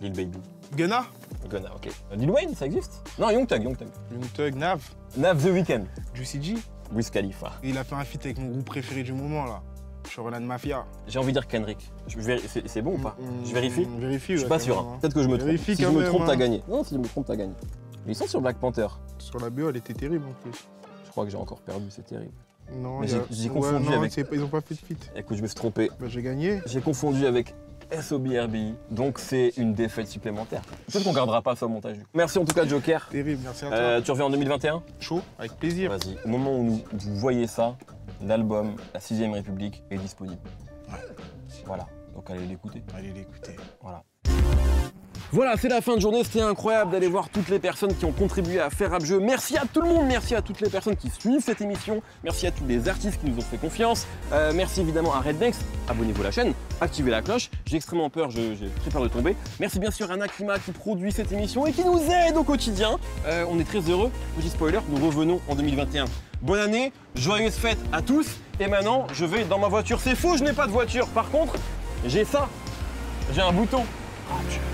Lil Baby. Gunna. Gunna, ok. Lil Wayne, ça existe? Non, Young Thug, Young Thug. Young Thug. Nav. Nav The Weeknd. Juicy G. Wiz Khalifa. Il a fait un feat avec mon groupe préféré du moment là. Shoreline Mafia. J'ai envie de dire Kendrick. C'est bon ou pas? Mm, Je vérifie? mm, Vérifie. Je suis ouais, pas sûr. hein. hein. Peut-être que je me trompe. Vérifie Si je me trompe, t'as hein. gagné. Non, si je me trompe, t'as gagné. Mais ils sont sur Black Panther. Sur la BO, elle était terrible en plus. Je crois que j'ai encore perdu, c'est terrible. Non, Mais a- j'ai- ouais, confondu non, avec- Ils ont pas fait de feat. Écoute, je me suis trompé. Bah, j'ai gagné. J'ai confondu avec SOBRBI. Donc c'est une défaite supplémentaire. Peut-être qu'on gardera pas ça au montage. Merci en tout cas, Joker. Terrible, merci à toi. Euh, tu reviens en 2021 Chaud, avec plaisir. Vas-y. Au moment où nous- vous voyez ça, l'album La 6ème République est disponible. Voilà. Donc allez l'écouter. Allez l'écouter. Voilà. Voilà, c'est la fin de journée. C'était incroyable d'aller voir toutes les personnes qui ont contribué à faire Rap Jeu. Merci à tout le monde. Merci à toutes les personnes qui suivent cette émission. Merci à tous les artistes qui nous ont fait confiance. Euh, merci évidemment à Rednex. Abonnez-vous à la chaîne. Activez la cloche. J'ai extrêmement peur. J'ai très peur de tomber. Merci bien sûr à Nakima qui produit cette émission et qui nous aide au quotidien. Euh, on est très heureux. Petit spoiler, nous revenons en 2021. Bonne année, joyeuses fêtes à tous. Et maintenant, je vais dans ma voiture. C'est faux, je n'ai pas de voiture. Par contre, j'ai ça. J'ai un bouton. Jeu.